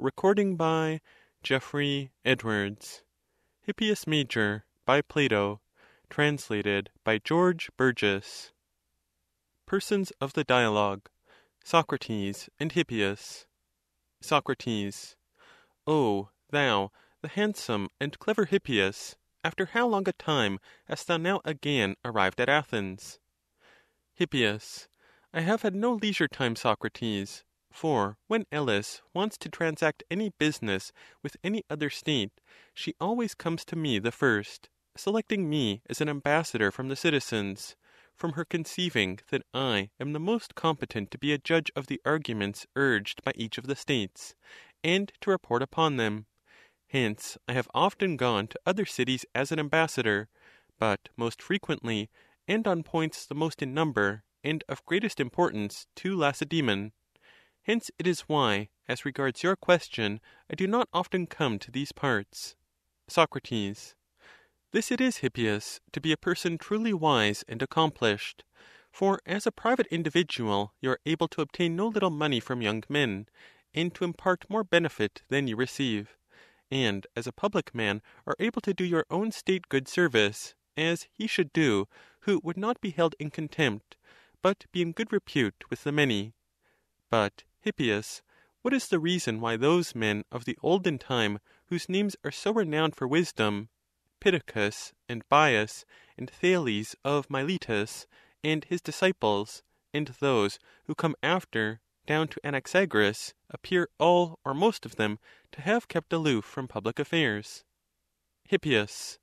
Recording by Jeffrey Edwards. HIPPIAS MAJOR, by Plato. Translated by George Burges. PERSONS OF THE DIALOGUE: Socrates and Hippias. Socrates. O thou, the handsome and clever Hippias, after how long a time hast thou now again arrived at Athens? HIPPIAS. I have had no leisure time, Socrates; for when Elis wants to transact any business with any other state, she always comes to me the first, selecting me as an ambassador from the citizens, from her conceiving that I am the most competent to be a judge of the arguments urged by each of the states, and to report upon them. Hence I have often gone to other cities as an ambassador, but most frequently, and on points the most in number and of greatest importance, to Lacedaemon. Hence it is why, as regards your question, I do not often come to these parts. Soc. This it is, Hippias, to be a person truly wise and accomplished; for as a private individual you are able to obtain no little money from young men, and to impart more benefit than you receive; and as a public man are able to do your own state good service, as he should do who would not be held in contempt, but be in good repute with the many. But, Hippias, what is the reason why those men of the olden time, whose names are so renowned for wisdom, Pittacus, and Bias, and Thales of Miletus, and his disciples, and those who come after, down to Anaxagoras, appear all, or most of them, to have kept aloof from public affairs? HIPPIAS.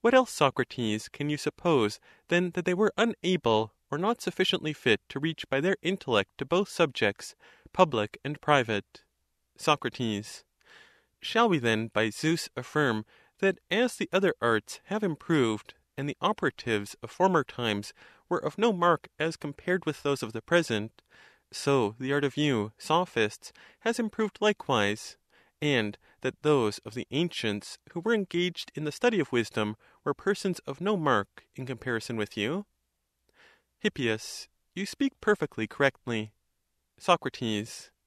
What else, Socrates, can you suppose than that they were unable or not sufficiently fit to reach by their intellect to both subjects, public and private? Soc. Shall we then by Zeus affirm that as the other arts have improved, and the operatives of former times were of no mark as compared with those of the present, so the art of you, Sophists, has improved likewise, and that those of the ancients who were engaged in the study of wisdom were persons of no mark in comparison with you? Hippias. You speak perfectly correctly. Soc.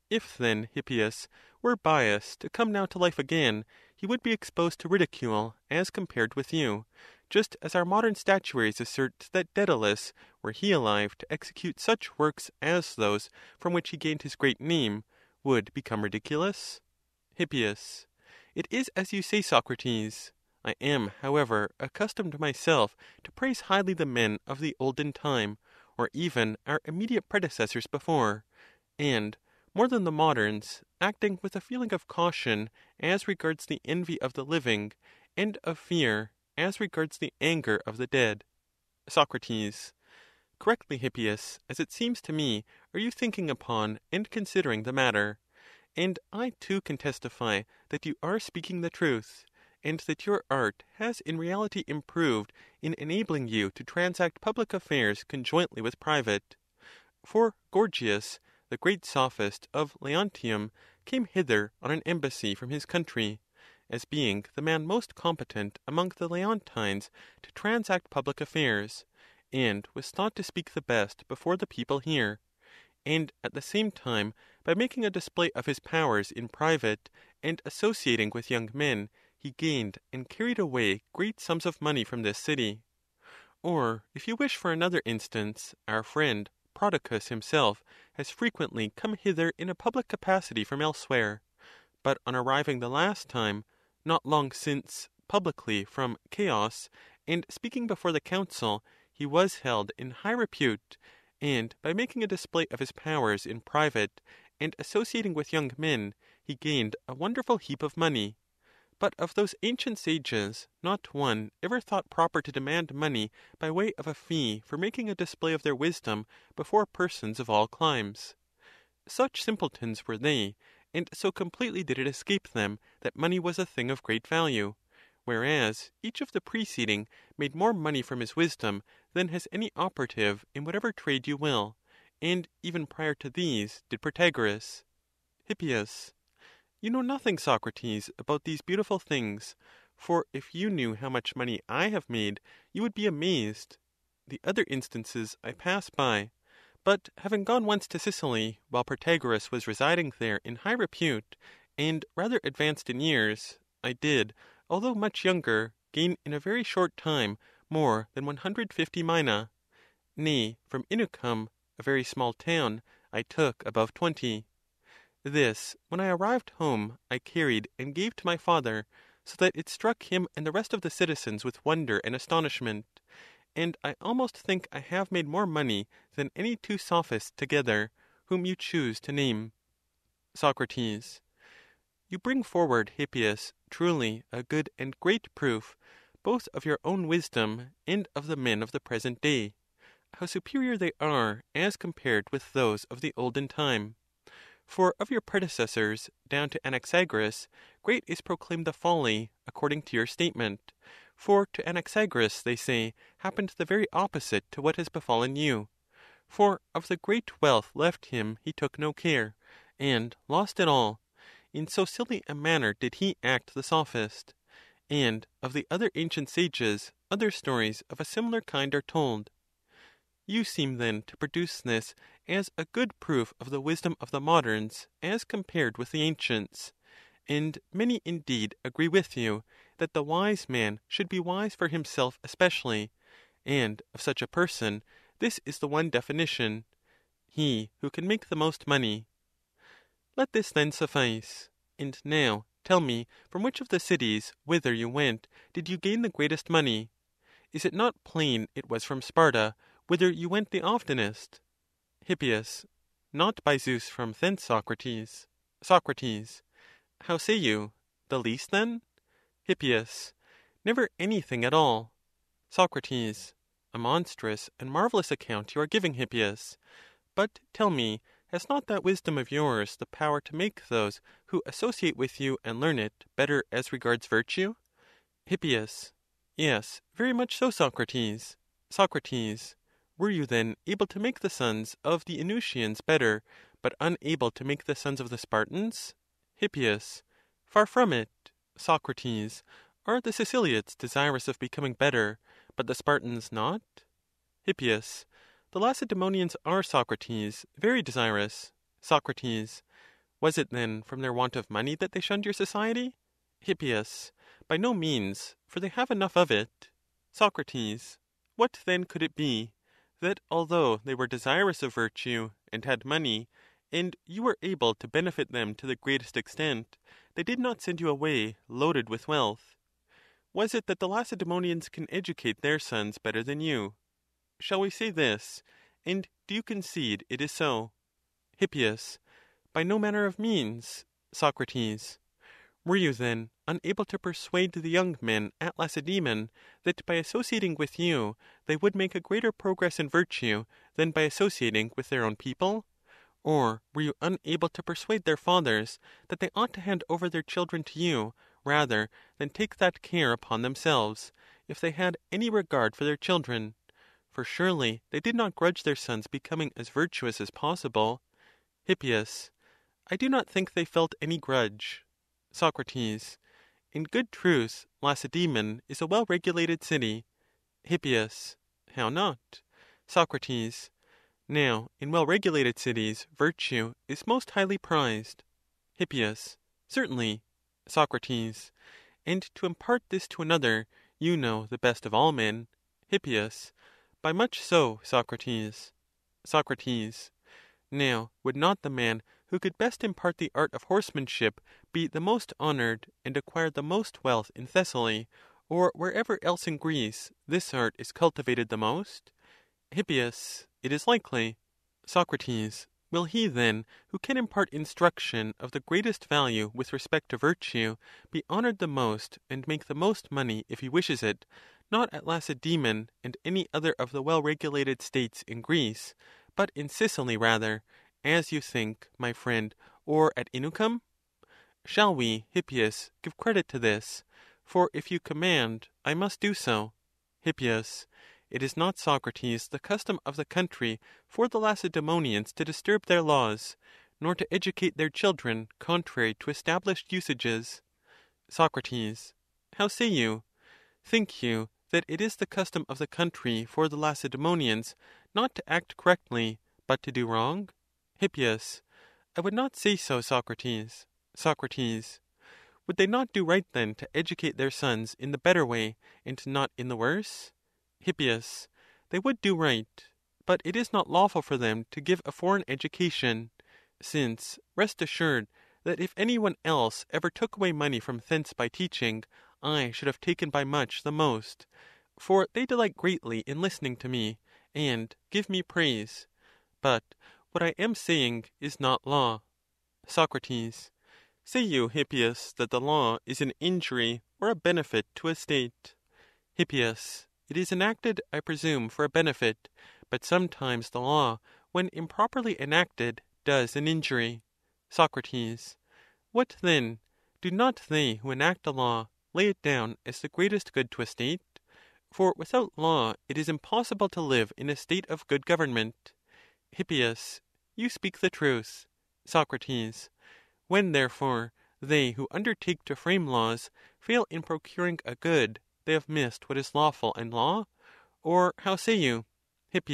If then Hippias were Bias to come now to life again, he would be exposed to ridicule as compared with you, just as our modern statuaries assert that Daedalus, were he alive to execute such works as those from which he gained his great name, would become ridiculous. Hippias. It is as you say, Socrates. I am, however, accustomed myself to praise highly the men of the olden time, or even our immediate predecessors before; and, more than the moderns, acting with a feeling of caution as regards the envy of the living, and of fear as regards the anger of the dead. Soc. Correctly, Hippias, as it seems to me, are you thinking upon and considering the matter; and I too can testify that you are speaking the truth and that your art has in reality improved in enabling you to transact public affairs conjointly with private. For Gorgias, the great sophist of Leontium, came hither on an embassy from his country, as being the man most competent among the Leontines to transact public affairs, and was thought to speak the best before the people here; and at the same time, by making a display of his powers in private, and associating with young men, he gained and carried away great sums of money from this city. Or, if you wish for another instance, our friend Prodicus himself has frequently come hither in a public capacity from elsewhere; but on arriving the last time, not long since, publicly from Ceos, and speaking before the council, he was held in high repute, and by making a display of his powers in private, and associating with young men, he gained a wonderful heap of money. But of those ancient sages not one ever thought proper to demand money by way of a fee for making a display of their wisdom before persons of all climes. Such simpletons were they, and so completely did it escape them that money was a thing of great value; whereas each of the preceding made more money from his wisdom than has any operative in whatever trade you will, and even prior to these did Protagoras. Hippias. You know nothing, Socrates, about these beautiful things; for if you knew how much money I have made, you would be amazed. The other instances I pass by; but having gone once to Sicily, while Protagoras was residing there in high repute, and rather advanced in years, I did, although much younger, gain in a very short time more than 150 mina; nay, from Inycum, a very small town, I took above twenty. This, when I arrived home, I carried and gave to my father, so that it struck him and the rest of the citizens with wonder and astonishment; and I almost think I have made more money than any two Sophists together, whom you choose to name. Soc. You bring forward, Hippias, truly a good and great proof, both of your own wisdom and of the men of the present day, how superior they are as compared with those of the olden time. For of your predecessors, down to Anaxagoras, great is proclaimed the folly, according to your statement; for to Anaxagoras, they say, happened the very opposite to what has befallen you. For of the great wealth left him he took no care, and lost it all; in so silly a manner did he act the sophist. And of the other ancient sages other stories of a similar kind are told. You seem then to produce this as a good proof of the wisdom of the moderns as compared with the ancients; and many indeed agree with you, that the wise man should be wise for himself especially; and of such a person this is the one definition—he who can make the most money. Let this then suffice. And now tell me from which of the cities whither you went did you gain the greatest money? Is it not plain it was from Sparta, whither you went the oftenest? Hip. Not by Zeus from thence, Socrates. Soc. How say you? the least, then? Hip. Never anything at all. Soc. A monstrous and marvellous account you are giving, Hippias. But tell me, has not that wisdom of yours the power to make those who associate with you and learn it better as regards virtue? Hip. Yes, very much so, Socrates. Soc. Were you then able to make the sons of the Oenotians better, but unable to make the sons of the Spartans? Hip. Far from it. Soc. Are the Siceliots desirous of becoming better, but the Spartans not? Hip. The Lacedaemonians are, Socrates, very desirous. Soc. Was it then from their want of money that they shunned your society? Hip. By no means, for they have enough of it. Soc. What then could it be? That although they were desirous of virtue, and had money, and you were able to benefit them to the greatest extent, they did not send you away loaded with wealth? Was it that the Lacedaemonians can educate their sons better than you? Shall we say this? And do you concede it is so? Hip. By no manner of means. Soc. Were you, then, unable to persuade the young men at Lacedaemon that by associating with you they would make a greater progress in virtue than by associating with their own people? Or were you unable to persuade their fathers that they ought to hand over their children to you rather than take that care upon themselves, if they had any regard for their children? For surely they did not grudge their sons becoming as virtuous as possible. Hip. I do not think they felt any grudge. Soc. In good truth, Lacedaemon is a well regulated city. Hip. How not? Soc. Now, in well regulated cities virtue is most highly prized. Hip. Certainly. Soc. And to impart this to another, you know the best of all men. Hip. By much so, Socrates. Soc. Now, would not the man who could best impart the art of horsemanship be the most honored, and acquire the most wealth in Thessaly, or wherever else in Greece this art is cultivated the most? Hip. It is likely. Soc. Will he, then, who can impart instruction of the greatest value with respect to virtue, be honored the most, and make the most money if he wishes it, not at Lacedaemon and any other of the well regulated states in Greece, but in Sicily rather, as you think, my friend, or at Inycum? Shall we, Hippias, give credit to this? For if you command, I must do so. Hip. It is not, Socrates, the custom of the country for the Lacedaemonians to disturb their laws, nor to educate their children contrary to established usages. Soc. How say you? Think you that it is the custom of the country for the Lacedaemonians not to act correctly, but to do wrong? Hip. I would not say so, Socrates. Soc. Would they not do right then to educate their sons in the better way, and not in the worse? Hip. They would do right; but it is not lawful for them to give a foreign education; since, rest assured, that if any one else ever took away money from thence by teaching, I should have taken by much the most; for they delight greatly in listening to me, and give me praise. But what I am saying is not law. Soc. Say you, Hippias, that the law is an injury or a benefit to a state? Hip. It is enacted, I presume, for a benefit; but sometimes the law, when improperly enacted, does an injury. Soc. What, then? Do not they who enact a law lay it down as the greatest good to a state? For without law it is impossible to live in a state of good government. Hip. You speak the truth. Soc. When, therefore, they who undertake to frame laws fail in procuring a good, they have missed what is lawful and law? Or how say you? Hip.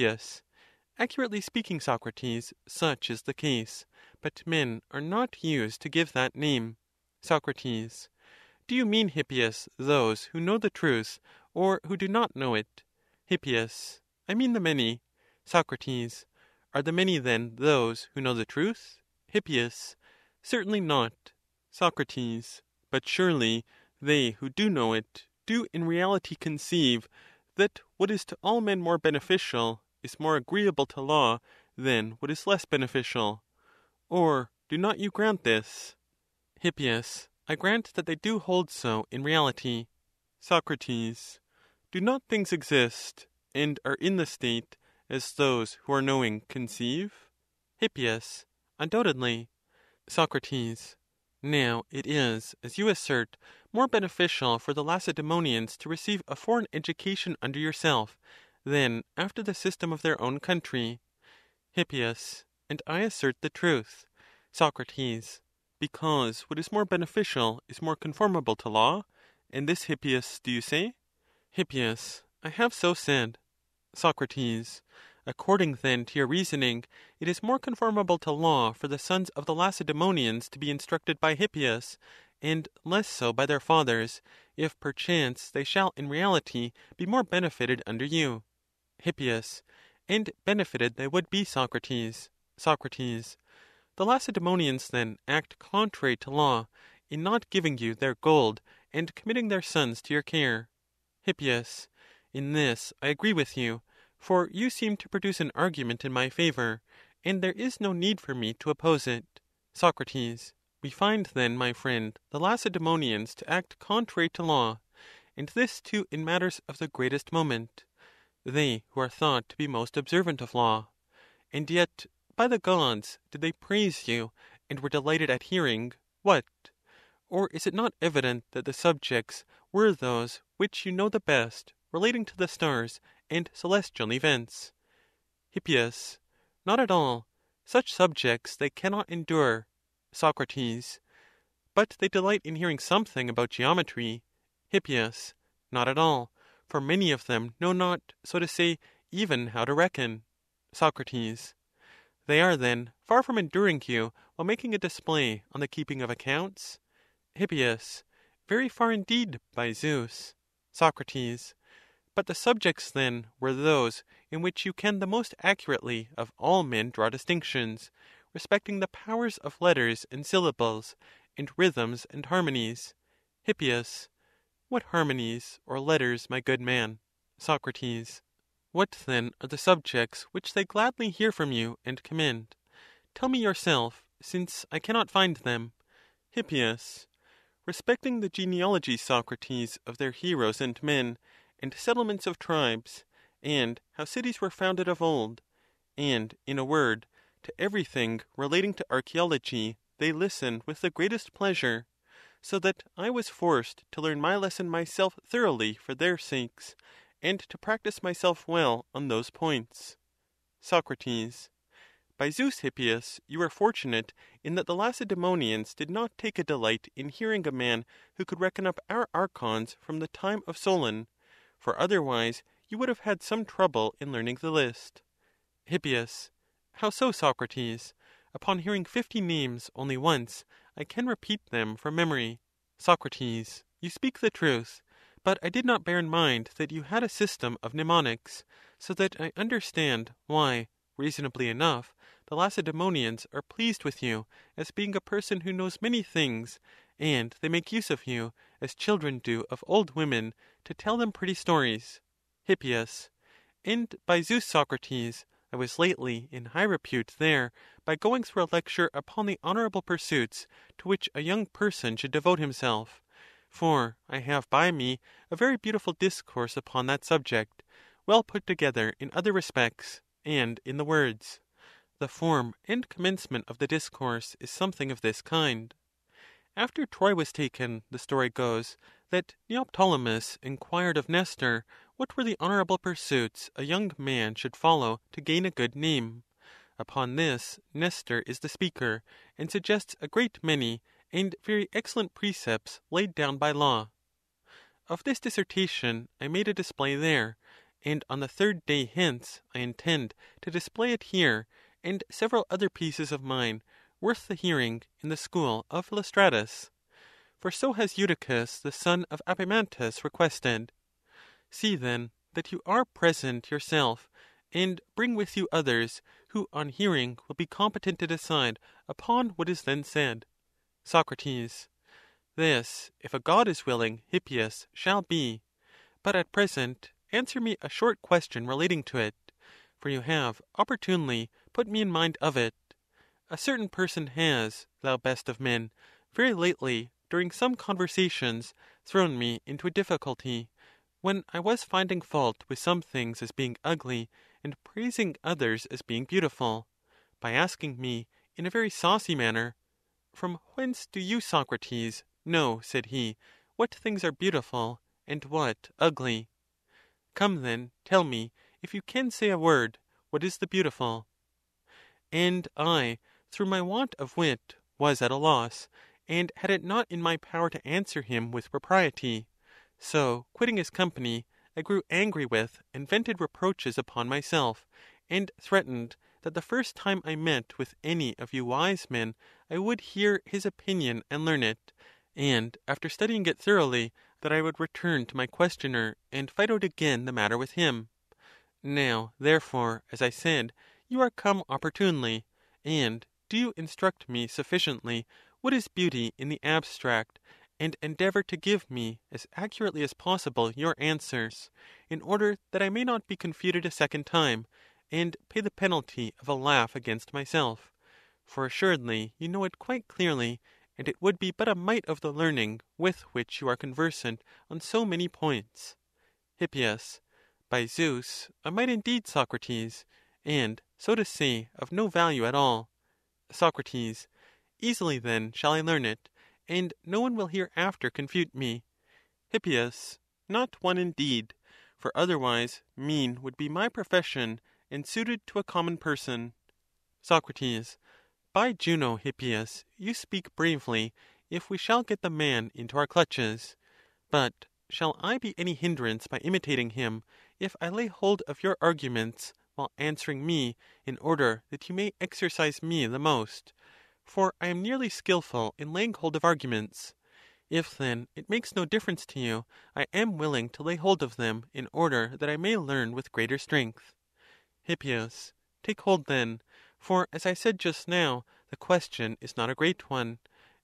Accurately speaking, Socrates, such is the case; but men are not used to give that name. Soc. Do you mean, Hippias, those who know the truth, or who do not know it? Hip. I mean the many. Soc. Are the many, then, those who know the truth? Hip. Certainly not. Soc. But surely they who do know it do in reality conceive that what is to all men more beneficial is more agreeable to law than what is less beneficial. Or do not you grant this? Hip. I grant that they do hold so in reality. Soc. Do not things exist, and are in the state, as those who are knowing conceive? Hip. Undoubtedly. Soc. Now it is, as you assert, more beneficial for the Lacedaemonians to receive a foreign education under yourself, than after the system of their own country. Hip. And I assert the truth. Soc. Because what is more beneficial is more conformable to law? And this, Hippias, do you say? Hip. I have so said. Soc. According then to your reasoning, it is more conformable to law for the sons of the Lacedemonians to be instructed by Hippias, and less so by their fathers, if perchance they shall in reality be more benefited under you. Hip. And benefited they would be, Socrates. Soc. The Lacedemonians then act contrary to law, in not giving you their gold, and committing their sons to your care. Hip. In this I agree with you for you seem to produce an argument in my favor, and there is no need for me to oppose it. Soc. We find then, my friend, the Lacedaemonians to act contrary to law, and this too in matters of the greatest moment; they who are thought to be most observant of law. And yet, by the Gods, did they praise you, and were delighted at hearing, what? Or is it not evident that the subjects were those which you know the best, relating to the stars and celestial events. Hip. Not at all; such subjects they cannot endure. Soc. But they delight in hearing something about geometry. Hip. Not at all; for many of them know not, so to say, even how to reckon. Soc. They are, then, far from enduring you while making a display on the keeping of accounts? Hip. Very far indeed, by Zeus. Soc. But the subjects, then, were those in which you can the most accurately of all men draw distinctions, respecting the powers of letters and syllables, and rhythms and harmonies. Hip. What harmonies or letters, my good man? Soc. What then are the subjects which they gladly hear from you and commend? Tell me yourself, since I cannot find them. Hip. Respecting the genealogies, Socrates, of their heroes and men, and settlements of tribes, and how cities were founded of old; and, in a word, to everything relating to archaeology they listen with the greatest pleasure; so that I was forced to learn my lesson myself thoroughly for their sakes, and to practise myself well on those points. Soc. By Zeus, Hippias, you are fortunate in that the Lacedaemonians did not take a delight in hearing a man who could reckon up our archons from the time of Solon for otherwise you would have had some trouble in learning the list. Hip. How so, Socrates? Upon hearing fifty names only once, I can repeat them from memory. Soc. You speak the truth; but I did not bear in mind that you had a system of mnemonics; so that I understand why, reasonably enough, the Lacedaemonians are pleased with you, as being a person who knows many things, and they make use of you, as children do of old women, to tell them pretty stories. Hip. And by Zeus, Socrates, I was lately in high repute there, by going through a lecture upon the honorable pursuits to which a young person should devote himself; for I have by me a very beautiful discourse upon that subject, well put together in other respects, and in the words. The form and commencement of the discourse is something of this kind. After Troy was taken, the story goes, that Neoptolemus inquired of Nestor what were the honorable pursuits a young man should follow to gain a good name. Upon this Nestor is the speaker, and suggests a great many and very excellent precepts laid down by law. Of this dissertation I made a display there; and on the third day hence I intend to display it here, and several other pieces of mine, worth the hearing, in the school of Philostratus. For so has Eutychus the son of Epaminondas requested. See, then, that you are present yourself, and bring with you others, who on hearing will be competent to decide upon what is then said. Soc. This, if a God is willing, Hippias, shall be. But at present answer me a short question relating to it; for you have opportunely put me in mind of it. A certain person has, thou best of men, very lately, during some conversations, thrown me into a difficulty, when I was finding fault with some things as being ugly, and praising others as being beautiful, by asking me, in a very saucy manner, From whence do you, Socrates, know, said he, what things are beautiful, and what ugly? Come, then, tell me, if you can say a word, what is the beautiful? And I, through my want of wit, was at a loss, and had it not in my power to answer him with propriety; so, quitting his company, I grew angry with and vented reproaches upon myself, and threatened that the first time I met with any of you wise men I would hear his opinion and learn it; and, after studying it thoroughly, that I would return to my questioner and fight out again the matter with him. Now, therefore, as I said, you are come opportunely; and do you instruct me sufficiently what is beauty in the abstract, and endeavor to give me as accurately as possible your answers, in order that I may not be confuted a second time, and pay the penalty of a laugh against myself; for assuredly you know it quite clearly, and it would be but a mite of the learning with which you are conversant on so many points. Hip. By Zeus, a mite indeed, Socrates, and, so to say, of no value at all. Soc. Easily then shall I learn it, and no one will hereafter confute me. Hip. Not one indeed; for otherwise mean would be my profession, and suited to a common person. Soc. By Juno, Hippias, you speak bravely, if we shall get the man into our clutches. But shall I be any hindrance by imitating him, if I lay hold of your arguments while answering me, in order that you may exercise me the most? for I am nearly skilful in laying hold of arguments. If, then, it makes no difference to you, I am willing to lay hold of them, in order that I may learn with greater strength. Hip. Take hold, then; for, as I said just now, the question is not a great one;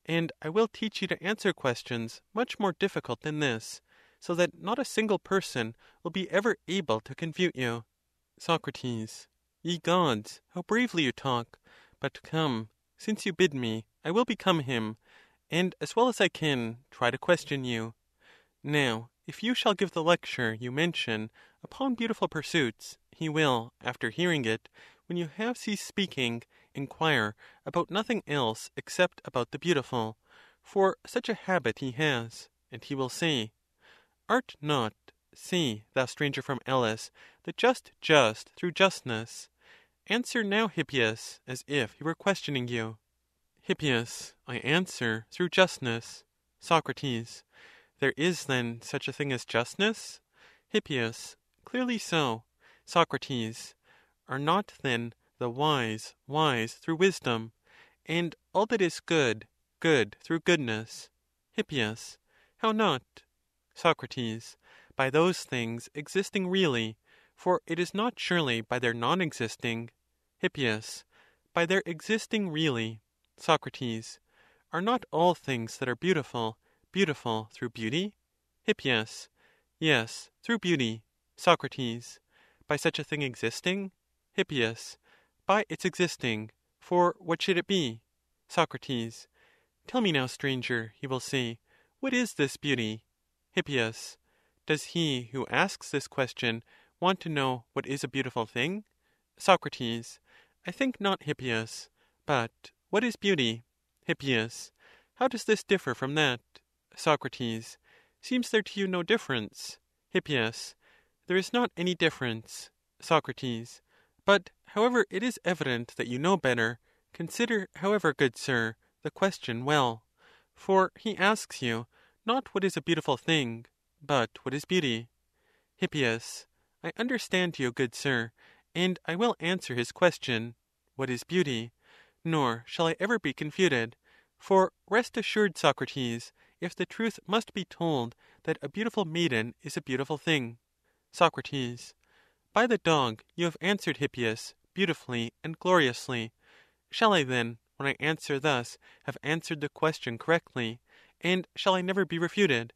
and I will teach you to answer questions much more difficult than this, so that not a single person will be ever able to confute you. Soc. Ye gods, how bravely you talk! But come, since you bid me, I will become him, and, as well as I can, try to question you. Now, if you shall give the lecture you mention upon beautiful pursuits, he will, after hearing it, when you have ceased speaking, inquire about nothing else except about the beautiful; for such a habit he has, and he will say, Art not, say, thou stranger from Elis, the just just through justness? Answer now, Hippias, as if he were questioning you. Hip. I answer through justness. Soc. There is then such a thing as justness? Hip. Clearly so. Soc. Are not then the wise wise through wisdom, and all that is good good through goodness. Hippias. How not? Soc. By those things existing really; for it is not surely by their non existing. Hippias. By their existing really. Soc. Are not all things that are beautiful, beautiful through beauty? Hippias. Yes, through beauty. Soc. By such a thing existing? Hippias. By its existing; for what should it be? Soc. Tell me now, stranger, he will say, what is this beauty? Hippias. Does he who asks this question want to know what is a beautiful thing? Soc. I think not, Hippias. But what is beauty? Hippias. How does this differ from that? Soc. Seems there to you no difference? Hippias. There is not any difference. Soc. But however it is evident that you know better, consider, however, good sir, the question well. For he asks you, not what is a beautiful thing, but what is beauty. Hippias. I understand you, good sir, and I will answer his question, What is beauty? nor shall I ever be confuted. For rest assured, Socrates, if the truth must be told, that a beautiful maiden is a beautiful thing. Soc. By the dog, you have answered, Hippias, beautifully and gloriously. Shall I then, when I answer thus, have answered the question correctly, and shall I never be refuted?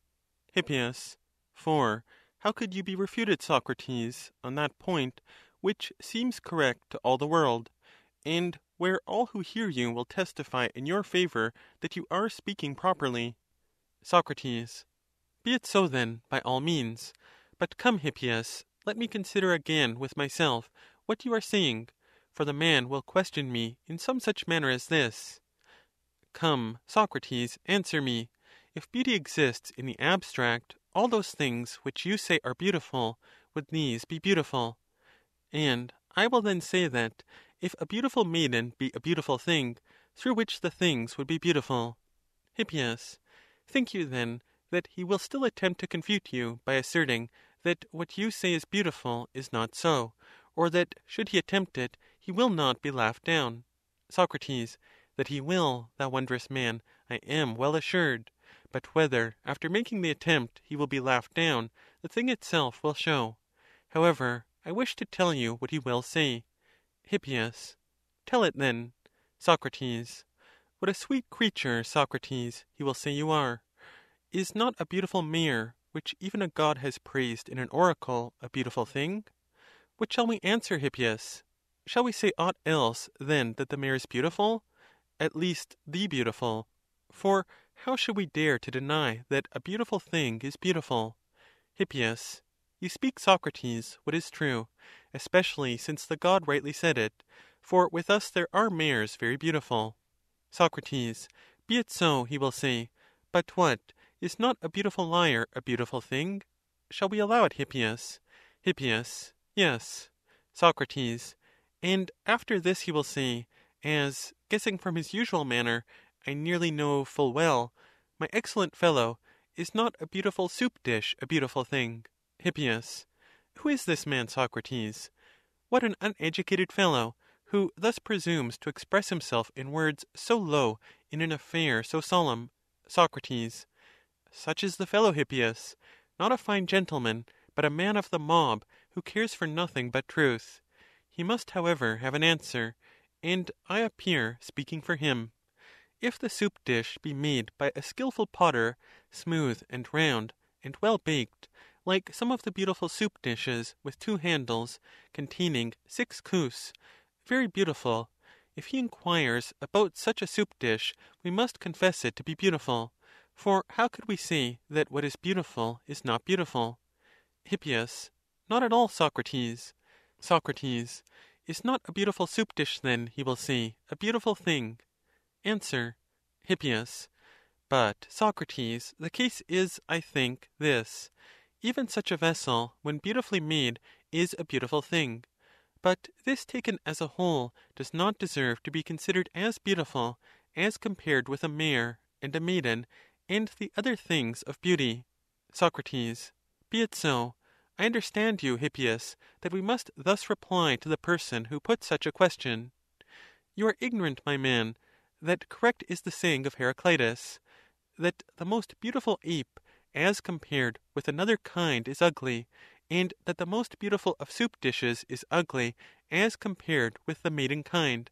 Hippias. For how could you be refuted, Socrates, on that point which seems correct to all the world, and where all who hear you will testify in your favor that you are speaking properly? Soc. Be it so, then, by all means. But come, Hippias, let me consider again with myself what you are saying; for the man will question me in some such manner as this: Come, Socrates, answer me; if beauty exists in the abstract, all those things which you say are beautiful, would these be beautiful? And I will then say that, if a beautiful maiden be a beautiful thing, through which the things would be beautiful. Hippias. Think you, then, that he will still attempt to confute you by asserting that what you say is beautiful is not so, or that, should he attempt it, he will not be laughed down? Soc. That he will, thou wondrous man, I am well assured; but whether, after making the attempt, he will be laughed down, the thing itself will show. However, I wish to tell you what he will say. Hippias. Tell it then. Soc. What a sweet creature, Socrates, he will say you are! Is not a beautiful mare, which even a God has praised in an oracle, a beautiful thing? What shall we answer, Hippias? Shall we say aught else than that the mare is beautiful? at least the beautiful; for how should we dare to deny that a beautiful thing is beautiful? Hippias. You speak, Socrates, what is true, especially since the God rightly said it; for with us there are mares very beautiful. Soc. Be it so, he will say; but what, is not a beautiful lyre a beautiful thing? Shall we allow it, Hippias? Hippias. Yes. Soc. And after this he will say, as, guessing from his usual manner, I nearly know full well, My excellent fellow, is not a beautiful soup dish a beautiful thing? Hippias. Who is this man, Socrates? What an uneducated fellow, who thus presumes to express himself in words so low in an affair so solemn! Soc. Such is the fellow, Hippias; not a fine gentleman, but a man of the mob, who cares for nothing but truth. He must, however, have an answer; and I appear speaking for him. If the soup dish be made by a skilful potter, smooth and round, and well baked, like some of the beautiful soup dishes with two handles, containing six choes, very beautiful; if he inquires about such a soup dish, we must confess it to be beautiful. For how could we say that what is beautiful is not beautiful? Hippias. Not at all, Socrates. Soc. Is not a beautiful soup dish, then, he will say, a beautiful thing? Answer. Hippias. But, Socrates, the case is, I think, this: even such a vessel, when beautifully made, is a beautiful thing; but this taken as a whole does not deserve to be considered as beautiful as compared with a mare, and a maiden, and the other things of beauty. Soc. Be it so. I understand you, Hippias, that we must thus reply to the person who puts such a question. You are ignorant, my man, that correct is the saying of Heraclitus, that the most beautiful ape as compared with another kind is ugly, and that the most beautiful of soup dishes is ugly as compared with the maiden kind,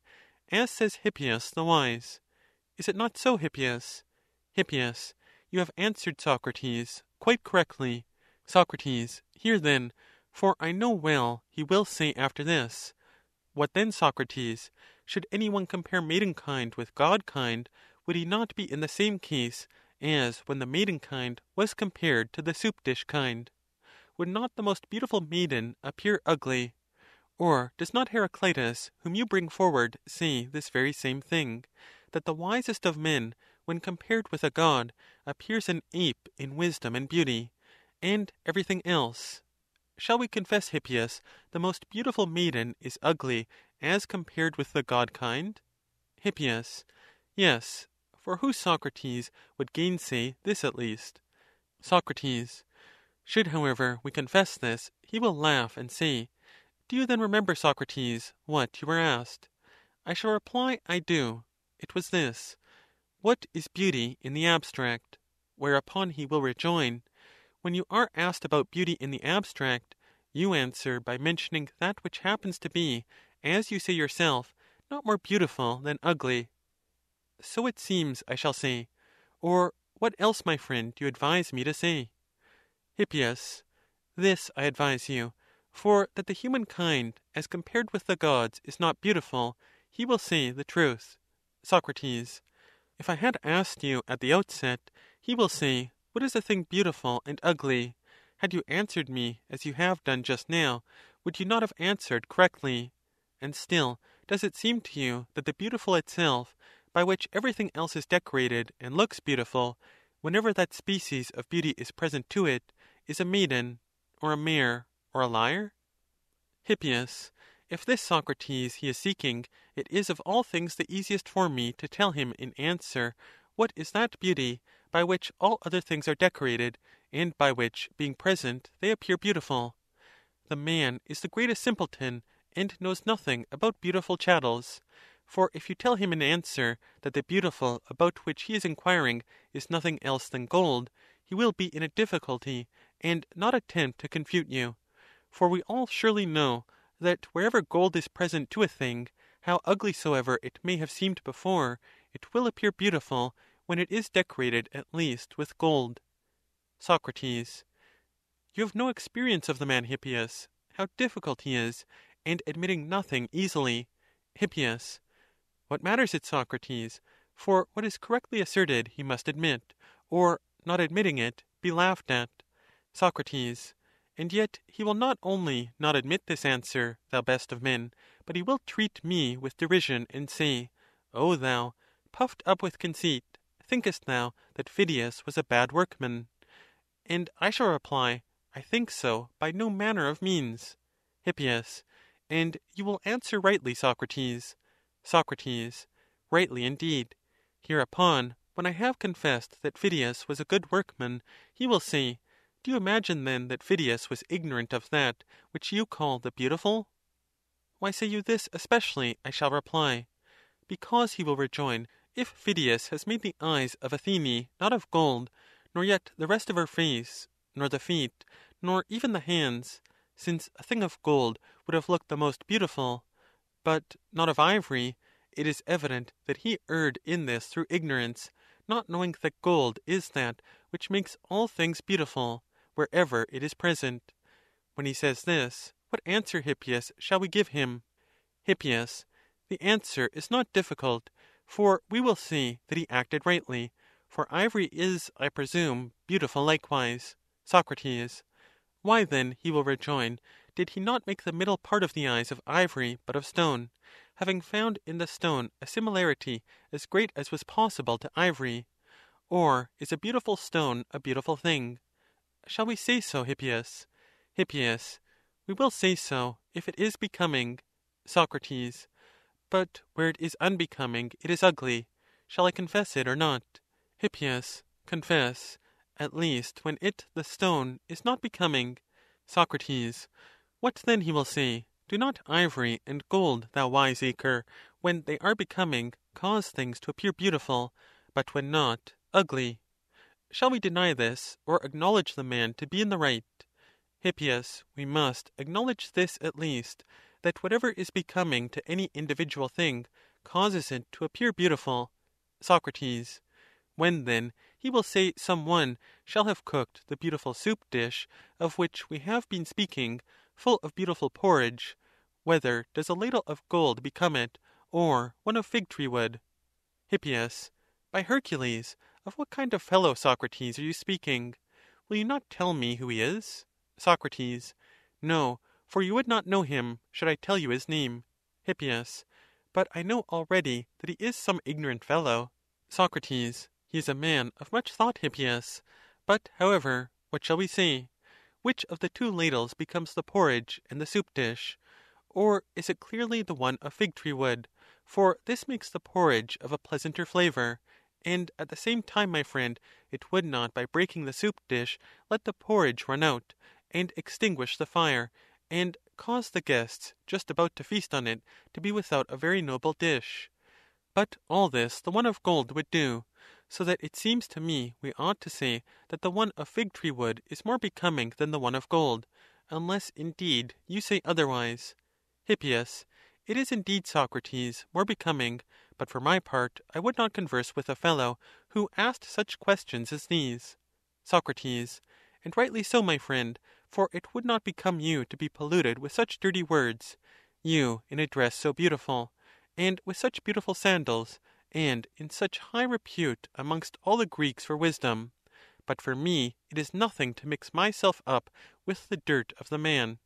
as says Hippias the wise. Is it not so, Hippias? Hippias. You have answered, Socrates, quite correctly. Soc. Hear, then, for I know well he will say after this. What then, Socrates? Should any one compare maiden kind with God kind, would he not be in the same case as when the maiden kind was compared to the soup dish kind? Would not the most beautiful maiden appear ugly? Or does not Heraclitus, whom you bring forward, say this very same thing, that the wisest of men, when compared with a God, appears an ape in wisdom and beauty, and everything else? Shall we confess, Hippias, the most beautiful maiden is ugly as compared with the God kind? Hip. Yes; for who, Socrates, would gainsay this at least? Soc. Should, however, we confess this, he will laugh and say, Do you then remember, Socrates, what you were asked? I shall reply, I do. It was this: What is beauty in the abstract? Whereupon he will rejoin, When you are asked about beauty in the abstract, you answer by mentioning that which happens to be, as you say yourself, not more beautiful than ugly. So it seems, I shall say. Or what else, my friend, do you advise me to say? Hip. This I advise you: for that the human kind, as compared with the Gods, is not beautiful, he will say the truth. Soc. If I had asked you at the outset, he will say, What is a thing beautiful and ugly? Had you answered me as you have done just now, would you not have answered correctly? And still, does it seem to you that the beautiful itself, by which everything else is decorated and looks beautiful, whenever that species of beauty is present to it, is a maiden, or a mare, or a lyre? Hip. If this, Socrates, he is seeking, it is of all things the easiest for me to tell him in answer what is that beauty by which all other things are decorated, and by which, being present, they appear beautiful. The man is the greatest simpleton, and knows nothing about beautiful chattels; for if you tell him in answer that the beautiful about which he is inquiring is nothing else than gold, he will be in a difficulty, and not attempt to confute you. For we all surely know, that wherever gold is present to a thing, how ugly soever it may have seemed before, it will appear beautiful when it is decorated at least with gold. Soc. You have no experience of the man, Hippias; how difficult he is, and admitting nothing easily. Hip. What matters it, Socrates? for what is correctly asserted he must admit, or, not admitting it, be laughed at. Soc. And yet he will not only not admit this answer, thou best of men, but he will treat me with derision, and say, O thou, puffed up with conceit, thinkest thou that Phidias was a bad workman? And I shall reply, I think so by no manner of means. Hip. And you will answer rightly, Socrates. Soc. Rightly indeed. Hereupon, when I have confessed that Phidias was a good workman, he will say, Do you imagine then that Phidias was ignorant of that which you call the beautiful? Why say you this especially? I shall reply. Because, he will rejoin, if Phidias has made the eyes of Athene not of gold, nor yet the rest of her face, nor the feet, nor even the hands, since a thing of gold would have looked the most beautiful, but not of ivory, it is evident that he erred in this through ignorance, not knowing that gold is that which makes all things beautiful, wherever it is present. When he says this, what answer, Hippias, shall we give him? Hip. The answer is not difficult; for we will say that he acted rightly; for ivory is, I presume, beautiful likewise. Soc. Why then, he will rejoin, did he not make the middle part of the eyes of ivory, but of stone, having found in the stone a similarity as great as was possible to ivory? Or is a beautiful stone a beautiful thing? Shall we say so, Hippias? Hip. We will say so, if it is becoming. Soc. But where it is unbecoming, it is ugly. Shall I confess it or not? Hip. Confess; at least when it (the stone) is not becoming. Soc. What then, he will say, do not ivory and gold, thou wiseacre, when they are becoming, cause things to appear beautiful, but when not, ugly. Shall we deny this, or acknowledge the man to be in the right? Hippias, we must acknowledge this at least, that whatever is becoming to any individual thing causes it to appear beautiful. Soc. When, then, he will say some one shall have cooked the beautiful soup dish of which we have been speaking, full of beautiful porridge, whether does a ladle of gold become it, or one of fig tree wood? Hip. By Hercules! of what kind of fellow, Socrates, are you speaking? Will you not tell me who he is? Soc. No; for you would not know him, should I tell you his name. Hip. But I know already that he is some ignorant fellow. Soc. He is a man of much thought, Hippias. But, however, what shall we say? Which of the two ladles becomes the porridge and the soup dish? Or is it clearly the one of fig tree wood? for this makes the porridge of a pleasanter flavor; and at the same time, my friend, it would not by breaking the soup dish let the porridge run out, and extinguish the fire, and cause the guests just about to feast on it to be without a very noble dish. But all this the one of gold would do; so that it seems to me we ought to say that the one of fig tree wood is more becoming than the one of gold; unless, indeed, you say otherwise. Hip. It is indeed, Socrates, more becoming; but for my part I would not converse with a fellow who asked such questions as these. Soc. And rightly so, my friend; for it would not become you to be polluted with such dirty words, you in a dress so beautiful, and with such beautiful sandals, and in such high repute amongst all the Greeks for wisdom; but for me it is nothing to mix myself up with the dirt of the man.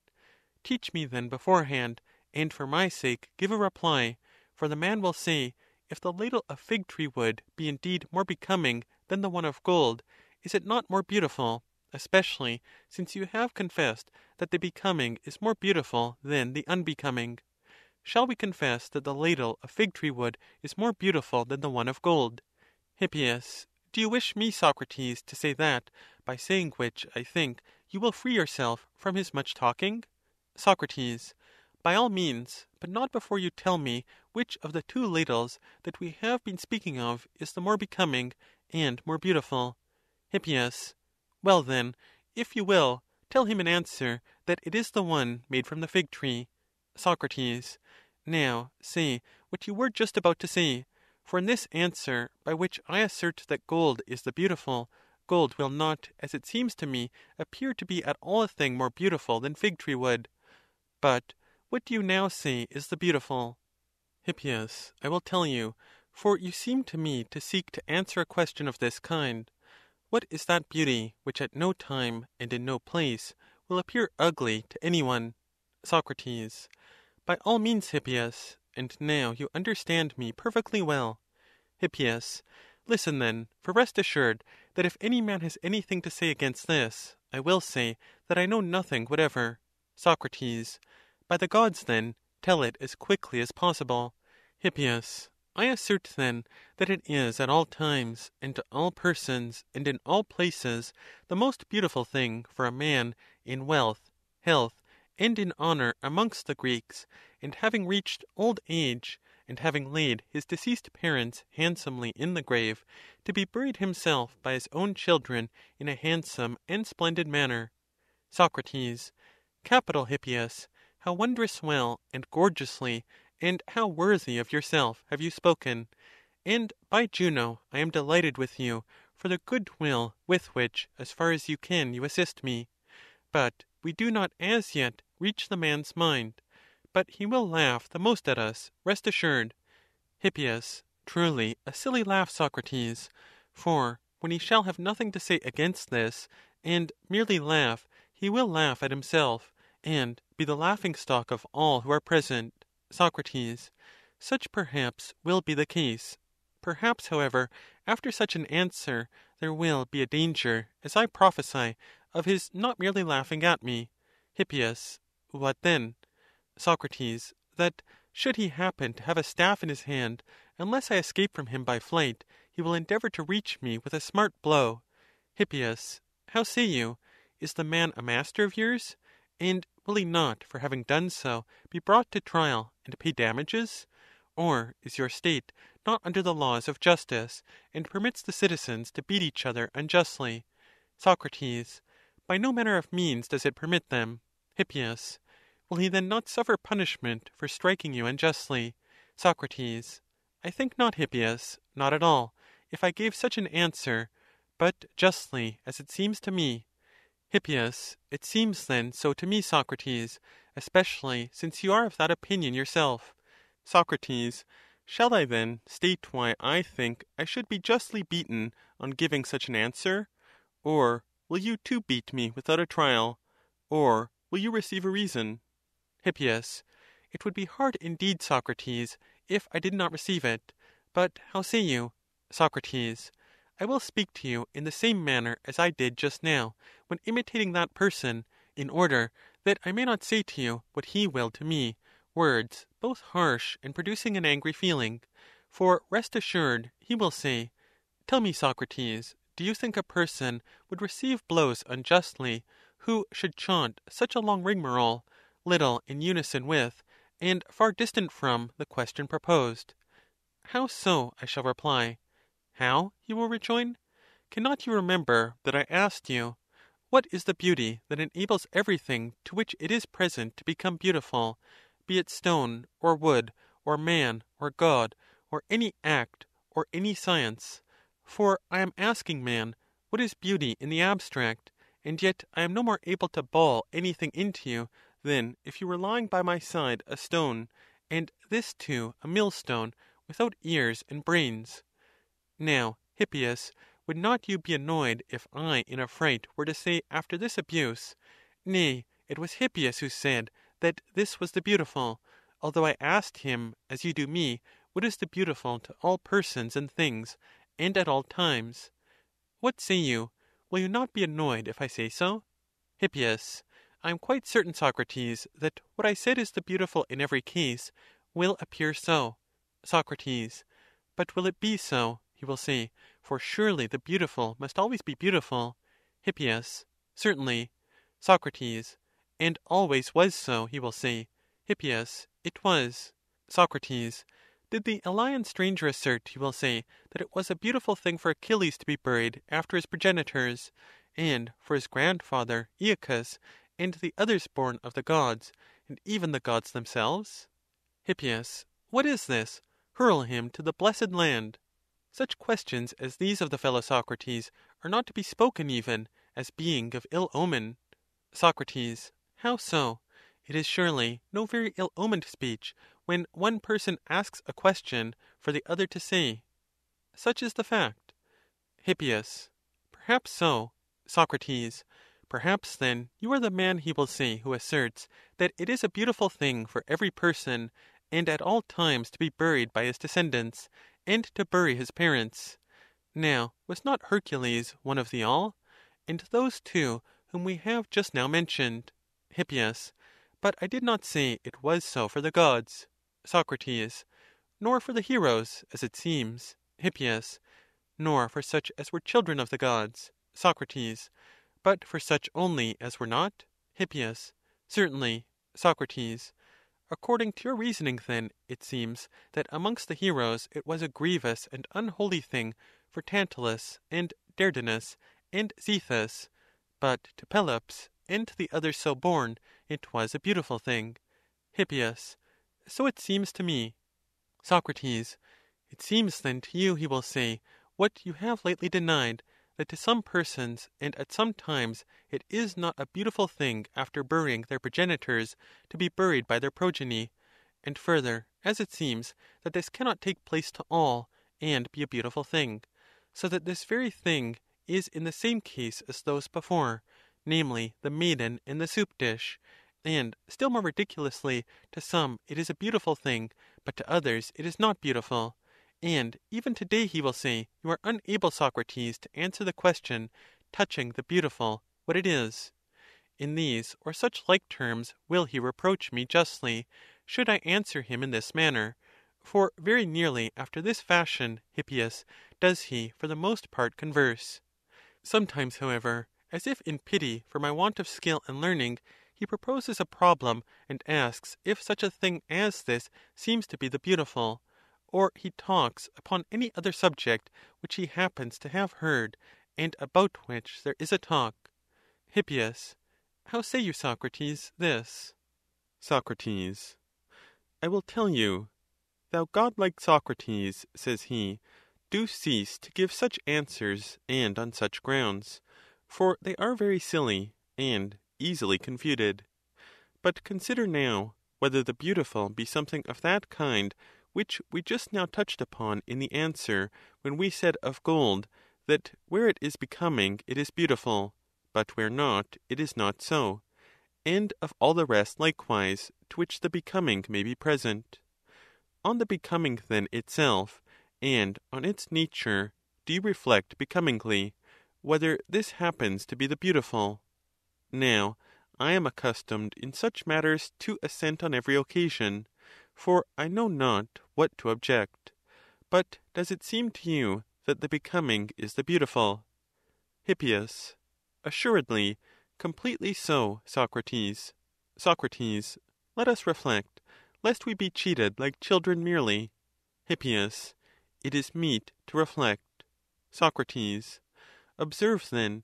Teach me then beforehand, and for my sake give a reply; for the man will say, If the ladle of fig tree wood be indeed more becoming than the one of gold, is it not more beautiful? Especially since you have confessed that the becoming is more beautiful than the unbecoming. Shall we confess that the ladle of fig tree wood is more beautiful than the one of gold? Hip. Do you wish me, Socrates, to say that, by saying which, I think, you will free yourself from his much talking? Soc. By all means; but not before you tell me which of the two ladles that we have been speaking of is the more becoming and more beautiful. Hip. Well, then, if you will, tell him in answer that it is the one made from the fig tree. Soc. Now say what you were just about to say; for in this answer, by which I assert that gold is the beautiful, gold will not, as it seems to me, appear to be at all a thing more beautiful than fig tree wood. But what do you now say is the beautiful? Hip. I will tell you; for you seem to me to seek to answer a question of this kind: What is that beauty which at no time and in no place will appear ugly to any one? Soc. By all means, Hippias; and now you understand me perfectly well. Hip. Listen, then; for rest assured, that if any man has anything to say against this, I will say that I know nothing whatever. Soc. By the gods, then, tell it as quickly as possible. Hip. I assert, then, that it is at all times, and to all persons, and in all places, the most beautiful thing for a man, in wealth, health, and in honor amongst the Greeks, and having reached old age, and having laid his deceased parents handsomely in the grave, to be buried himself by his own children in a handsome and splendid manner. Soc. Capital, Hippias! how wondrous well and gorgeously, and how worthy of yourself, have you spoken! And, by Juno, I am delighted with you for the good will with which, as far as you can, you assist me. But we do not as yet reach the man's mind; but he will laugh the most at us, rest assured. Hip. Truly a silly laugh, Socrates; for when he shall have nothing to say against this, and merely laugh, he will laugh at himself, and be the laughing stock of all who are present. Soc. Such perhaps will be the case. Perhaps, however, after such an answer, there will be a danger, as I prophesy, of his not merely laughing at me. Hip. What then? Soc. That, should he happen to have a staff in his hand, unless I escape from him by flight, he will endeavor to reach me with a smart blow. Hip. How say you? Is the man a master of yours? and will he not, for having done so, be brought to trial, and pay damages? Or is your state not under the laws of justice, and permits the citizens to beat each other unjustly? Soc. By no manner of means does it permit them. Hip. Will he then not suffer punishment for striking you unjustly? Soc. I think not, Hippias, not at all, if I gave such an answer, but justly, as it seems to me. Hip. It seems then so to me, Socrates, especially since you are of that opinion yourself. Soc. Shall I then state why I think I should be justly beaten on giving such an answer? Or will you too beat me without a trial? Or will you receive a reason? Hip. It would be hard indeed, Socrates, if I did not receive it. But how say you? Soc. I will speak to you in the same manner as I did just now, when imitating that person, in order that I may not say to you what he will to me, words both harsh and producing an angry feeling. For rest assured, he will say, Tell me, Socrates, do you think a person would receive blows unjustly, who should chaunt such a long rigmarole, little in unison with, and far distant from, the question proposed? How so? I shall reply. How? you will rejoin. Cannot you remember that I asked you, What is the beauty that enables everything to which it is present to become beautiful, be it stone, or wood, or man, or God, or any act, or any science? For I am asking, man, what is beauty in the abstract, and yet I am no more able to bawl anything into you than if you were lying by my side a stone, and this too a millstone, without ears and brains. Now, Hippias, would not you be annoyed if I in a fright were to say after this abuse, Nay, it was Hippias who said that this was the beautiful, although I asked him, as you do me, what is the beautiful to all persons and things, and at all times? What say you? Will you not be annoyed if I say so? Hip. I am quite certain, Socrates, that what I said is the beautiful in every case will appear so. Soc. But will it be so? He will say, for surely the beautiful must always be beautiful. Hip. Certainly. Soc. And always was so, he will say. Hip. It was. Soc. Did the Elean stranger assert, he will say, that it was a beautiful thing for Achilles to be buried after his progenitors, and for his grandfather Aeacus, and the others born of the gods, and even the gods themselves? Hip. What is this? Hurl him to the blessed land. Such questions as these of the fellow Socrates are not to be spoken even, as being of ill omen. Soc. How so? It is surely no very ill omened speech, when one person asks a question for the other to say. Such is the fact. Hip. Perhaps so. Soc. Perhaps then you are the man, he will say, who asserts that it is a beautiful thing for every person, and at all times to be buried by his descendants, and to bury his parents. Now, was not Hercules one of the all? And those two whom we have just now mentioned? Hip. But I did not say it was so for the gods. Soc. Nor for the heroes, as it seems. Hip. Nor for such as were children of the gods. Soc. But for such only as were not? Hip. Certainly. Soc. According to your reasoning, then, it seems that amongst the heroes it was a grievous and unholy thing for Tantalus, and Dardanus, and Zethus; but to Pelops, and the others so born, it was a beautiful thing. Hip. So it seems to me. Soc. It seems then to you, he will say, what you have lately denied, that to some persons and at some times it is not a beautiful thing after burying their progenitors to be buried by their progeny; and further, as it seems that this cannot take place to all, and be a beautiful thing; so that this very thing is in the same case as those before, namely, the maiden and the soup dish; and still more ridiculously, to some it is a beautiful thing, but to others it is not beautiful. And even to day he will say, you are unable, Socrates, to answer the question, touching the beautiful, what it is. In these or such like terms will he reproach me justly, should I answer him in this manner; for very nearly after this fashion, Hippias, does he for the most part converse. Sometimes, however, as if in pity for my want of skill and learning, he proposes a problem, and asks if such a thing as this seems to be the beautiful or he talks upon any other subject which he happens to have heard, and about which there is a talk. Hip. How say you, Socrates, this? Soc. I will tell you. Thou godlike Socrates, says he, do cease to give such answers and on such grounds; for they are very silly, and easily confuted. But consider now, whether the beautiful be something of that kind which we just now touched upon in the answer when we said of gold, that where it is becoming it is beautiful, but where not it is not so; and of all the rest likewise, to which the becoming may be present. On the becoming, then, itself, and on its nature, do you reflect becomingly, whether this happens to be the beautiful. Now, I am accustomed in such matters to assent on every occasion for I know not what to object. But does it seem to you that the becoming is the beautiful? Hip. Assuredly, completely so, Socrates. Soc. Let us reflect, lest we be cheated like children merely. Hip. It is meet to reflect. Soc. Observe, then,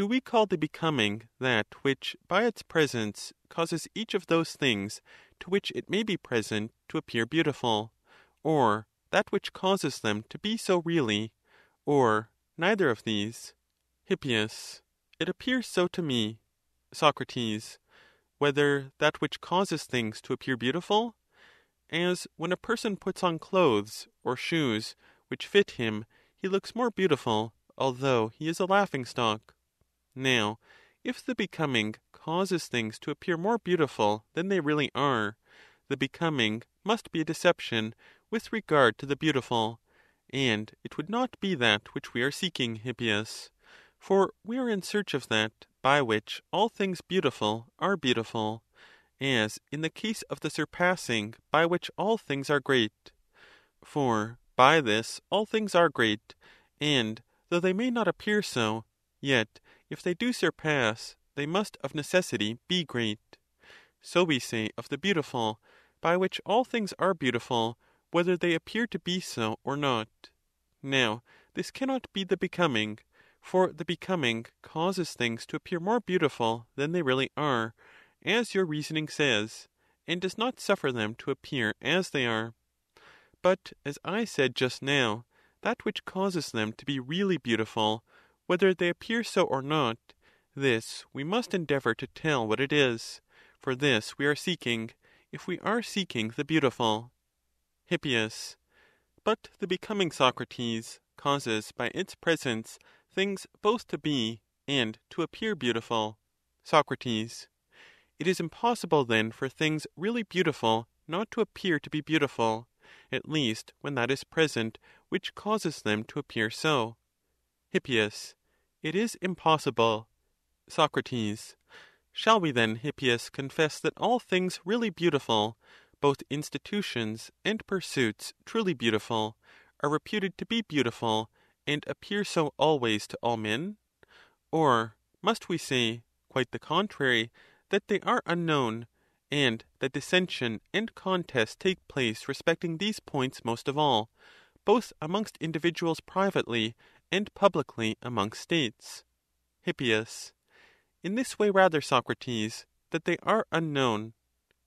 do we call the becoming that which by its presence causes each of those things to which it may be present to appear beautiful, or that which causes them to be so really, or neither of these? Hip. It appears so to me. Soc. Whether that which causes things to appear beautiful? As when a person puts on clothes or shoes which fit him, he looks more beautiful, although he is a laughing stock. Now, if the becoming causes things to appear more beautiful than they really are, the becoming must be a deception with regard to the beautiful, and it would not be that which we are seeking, Hippias; for we are in search of that by which all things beautiful are beautiful, as in the case of the surpassing by which all things are great. For by this all things are great, and though they may not appear so, yet if they do surpass, they must of necessity be great. So we say of the beautiful, by which all things are beautiful, whether they appear to be so or not. Now, this cannot be the becoming; for the becoming causes things to appear more beautiful than they really are, as your reasoning says, and does not suffer them to appear as they are. But, as I said just now, that which causes them to be really beautiful, whether they appear so or not, this we must endeavor to tell what it is; for this we are seeking, if we are seeking the beautiful. Hip. But the becoming, Socrates, causes by its presence things both to be and to appear beautiful. Soc. It is impossible then for things really beautiful not to appear to be beautiful, at least when that is present which causes them to appear so. Hip. It is impossible. Soc. Shall we then, Hippias, confess that all things really beautiful, both institutions and pursuits truly beautiful, are reputed to be beautiful, and appear so always to all men? Or must we say, quite the contrary, that they are unknown, and that dissension and contest take place respecting these points most of all, both amongst individuals privately and publicly amongst states? Hip. In this way rather, Socrates, that they are unknown.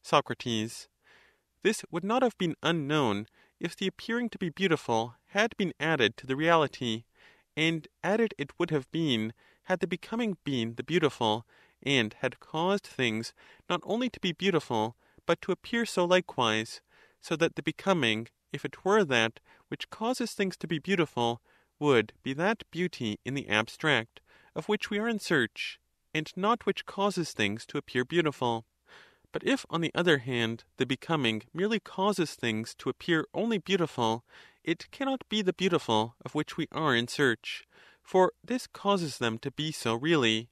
Soc. This would not have been unknown, if the appearing to be beautiful had been added to the reality; and added it would have been, had the becoming been the beautiful, and had caused things not only to be beautiful, but to appear so likewise; so that the becoming, if it were that which causes things to be beautiful, would be that beauty in the abstract, of which we are in search, and not which causes things to appear beautiful. But if, on the other hand, the becoming merely causes things to appear only beautiful, it cannot be the beautiful of which we are in search, for this causes them to be so really.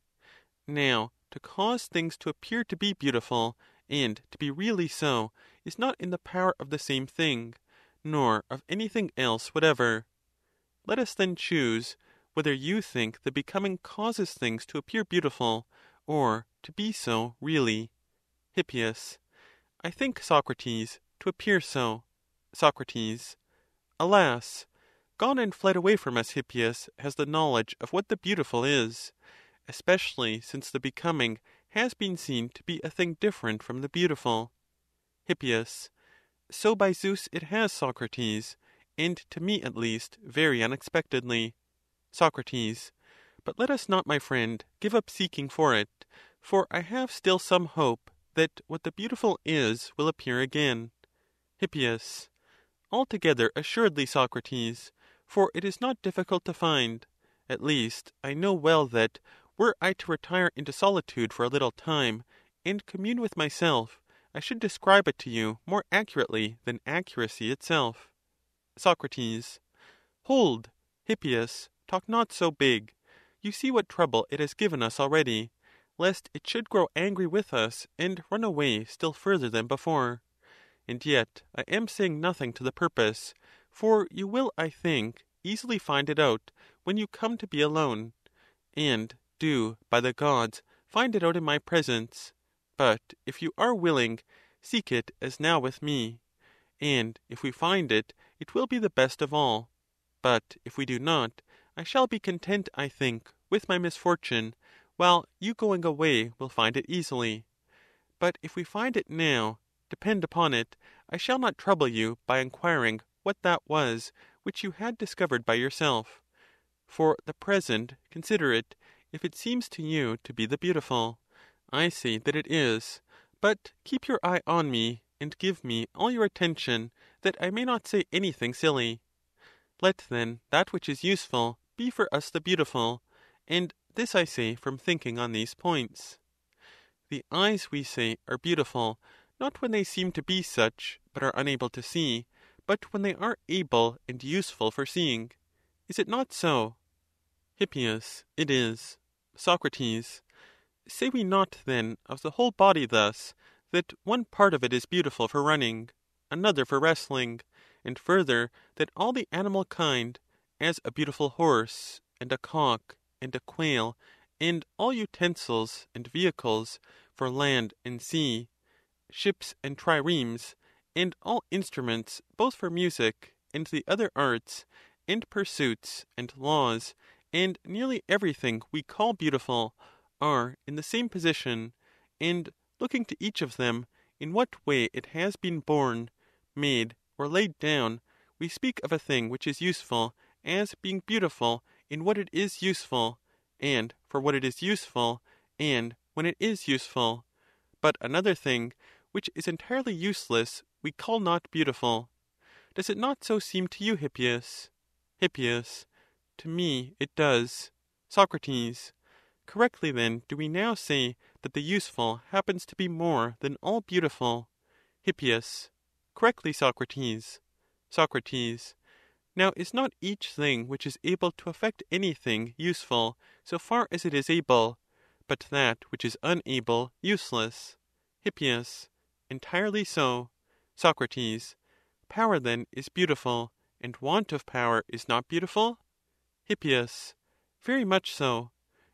Now, to cause things to appear to be beautiful, and to be really so, is not in the power of the same thing, nor of anything else whatever. Let us then choose, whether you think the becoming causes things to appear beautiful, or to be so really. Hip. I think, Socrates, to appear so. Soc. Alas! gone and fled away from us Hippias has the knowledge of what the beautiful is; especially since the becoming has been seen to be a thing different from the beautiful. Hip. So by Zeus it has, Socrates, and to me at least very unexpectedly. Soc. But let us not, my friend, give up seeking for it; for I have still some hope that what the beautiful is will appear again. Hip. Altogether assuredly, Socrates; for it is not difficult to find; at least I know well that, were I to retire into solitude for a little time, and commune with myself, I should describe it to you more accurately than accuracy itself. Soc. Hold, Hippias, talk not so big; you see what trouble it has given us already, lest it should grow angry with us, and run away still further than before. And yet I am saying nothing to the purpose; for you will, I think, easily find it out, when you come to be alone; and do, by the Gods, find it out in my presence; but if you are willing, seek it as now with me; and if we find it, it will be the best of all; but if we do not, I shall be content, I think, with my misfortune, while you going away will find it easily. But if we find it now, depend upon it, I shall not trouble you by inquiring what that was which you had discovered by yourself. For the present, consider it, if it seems to you to be the beautiful. I say that it is; but keep your eye on me, and give me all your attention, that I may not say anything silly. Let then that which is useful be for us the beautiful; and this I say from thinking on these points. The eyes, we say, are beautiful, not when they seem to be such, but are unable to see, but when they are able and useful for seeing. Is it not so? Hip. It is. Soc. Say we not then of the whole body thus, that one part of it is beautiful for running, another for wrestling; and further, that all the animal kind, as a beautiful horse, and a cock, and a quail, and all utensils and vehicles for land and sea, ships and triremes, and all instruments both for music and the other arts, and pursuits and laws, and nearly everything we call beautiful, are in the same position; and looking to each of them, in what way it has been born, made, or laid down, we speak of a thing which is useful as being beautiful in what it is useful, and for what it is useful, and when it is useful; but another thing, which is entirely useless, we call not beautiful. Does it not so seem to you, Hippias? Hip. To me it does. Soc. Correctly then do we now say that the useful happens to be more than all beautiful. Hip. Correctly, Socrates. Soc. Now is not each thing which is able to effect anything useful, so far as it is able, but that which is unable useless? Hip. Entirely so. Soc. Power then is beautiful, and want of power is not beautiful? Hip. Very much so.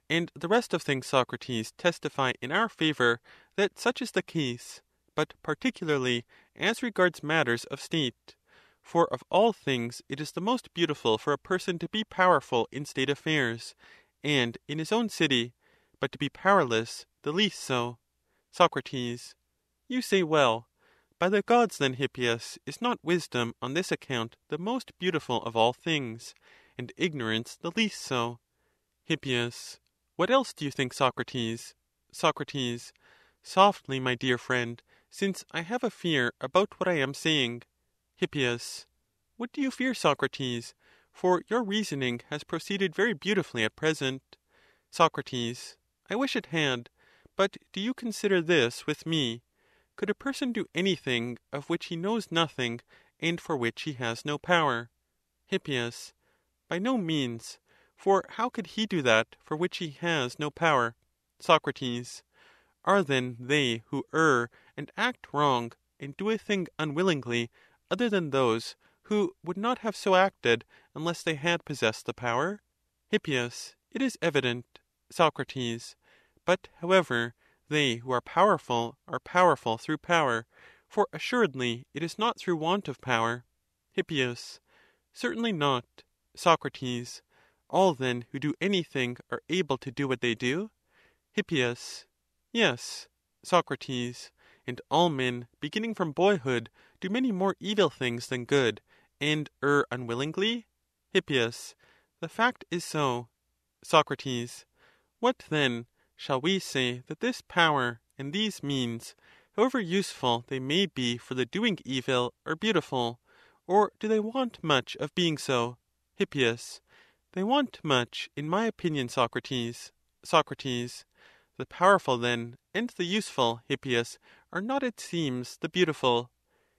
And the rest of things, Socrates, testify in our favor that such is the case, but particularly as regards matters of state; for of all things it is the most beautiful for a person to be powerful in state affairs, and in his own city, but to be powerless the least so. Soc. You say well. By the Gods, then, Hippias, is not wisdom on this account the most beautiful of all things, and ignorance the least so? Hip. What else do you think, Socrates? Soc. Softly, my dear friend, since I have a fear about what I am saying. Hip. What do you fear, Socrates? for your reasoning has proceeded very beautifully at present. Soc. I wish it had. But do you consider this with me: Could a person do anything of which he knows nothing, and for which he has no power? Hip. By no means; for how could he do that for which he has no power? Soc. Are then they who err and act wrong, and do a thing unwillingly, other than those who would not have so acted unless they had possessed the power? Hip. It is evident. Soc. But, however, they who are powerful are powerful through power; for assuredly it is not through want of power. Hip. Certainly not. Soc. All then who do anything are able to do what they do? Hip. Yes. Soc. And all men, beginning from boyhood, do many more evil things than good, and err unwillingly? Hip. The fact is so. Soc. What, then, shall we say that this power and these means, however useful they may be for the doing evil, are beautiful, or do they want much of being so? Hip. They want much, in my opinion, Socrates. Soc. The powerful, then, and the useful, Hippias, are not, it seems, the beautiful.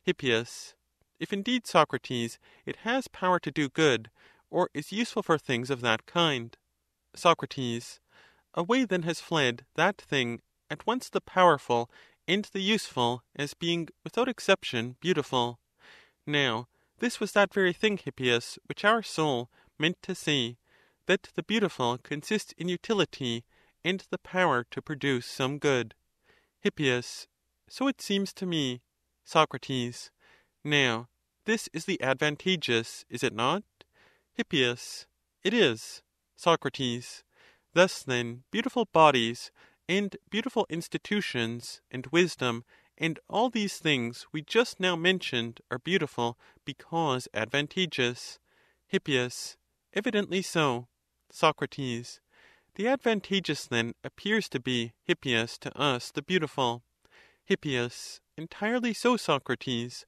Hip. If indeed, Socrates, it has power to do good, or is useful for things of that kind. Soc. Away then has fled that thing at once the powerful and the useful, as being, without exception, beautiful. Now, this was that very thing, Hippias, which our soul meant to say, that the beautiful consists in utility and the power to produce some good. Hip. So it seems to me. Soc. Now, this is the advantageous, is it not? Hip. It is. Soc. Thus, then, beautiful bodies, and beautiful institutions, and wisdom, and all these things we just now mentioned are beautiful because advantageous. Hip. Evidently so. Soc. The advantageous, then, appears to be, Hippias, to us the beautiful. Hip. Entirely so, Socrates.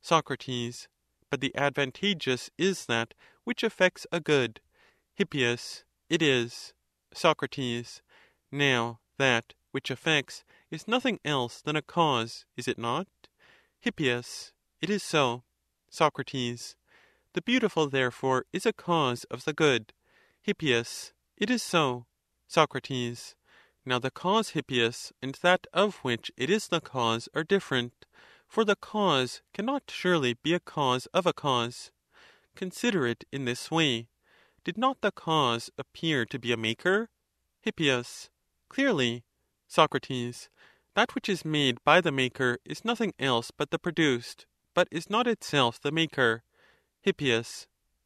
Soc. But the advantageous is that which effects a good. Hip. It is. Soc. Now that which effects is nothing else than a cause, is it not? Hip. It is so. Soc. The beautiful, therefore, is a cause of the good. Hip. It is so. Soc. Now the cause, Hippias, and that of which it is the cause are different; for the cause cannot surely be a cause of a cause. Consider it in this way: Did not the cause appear to be a maker? Hip. Clearly. Soc. That which is made by the maker is nothing else but the produced, but is not itself the maker. Hip.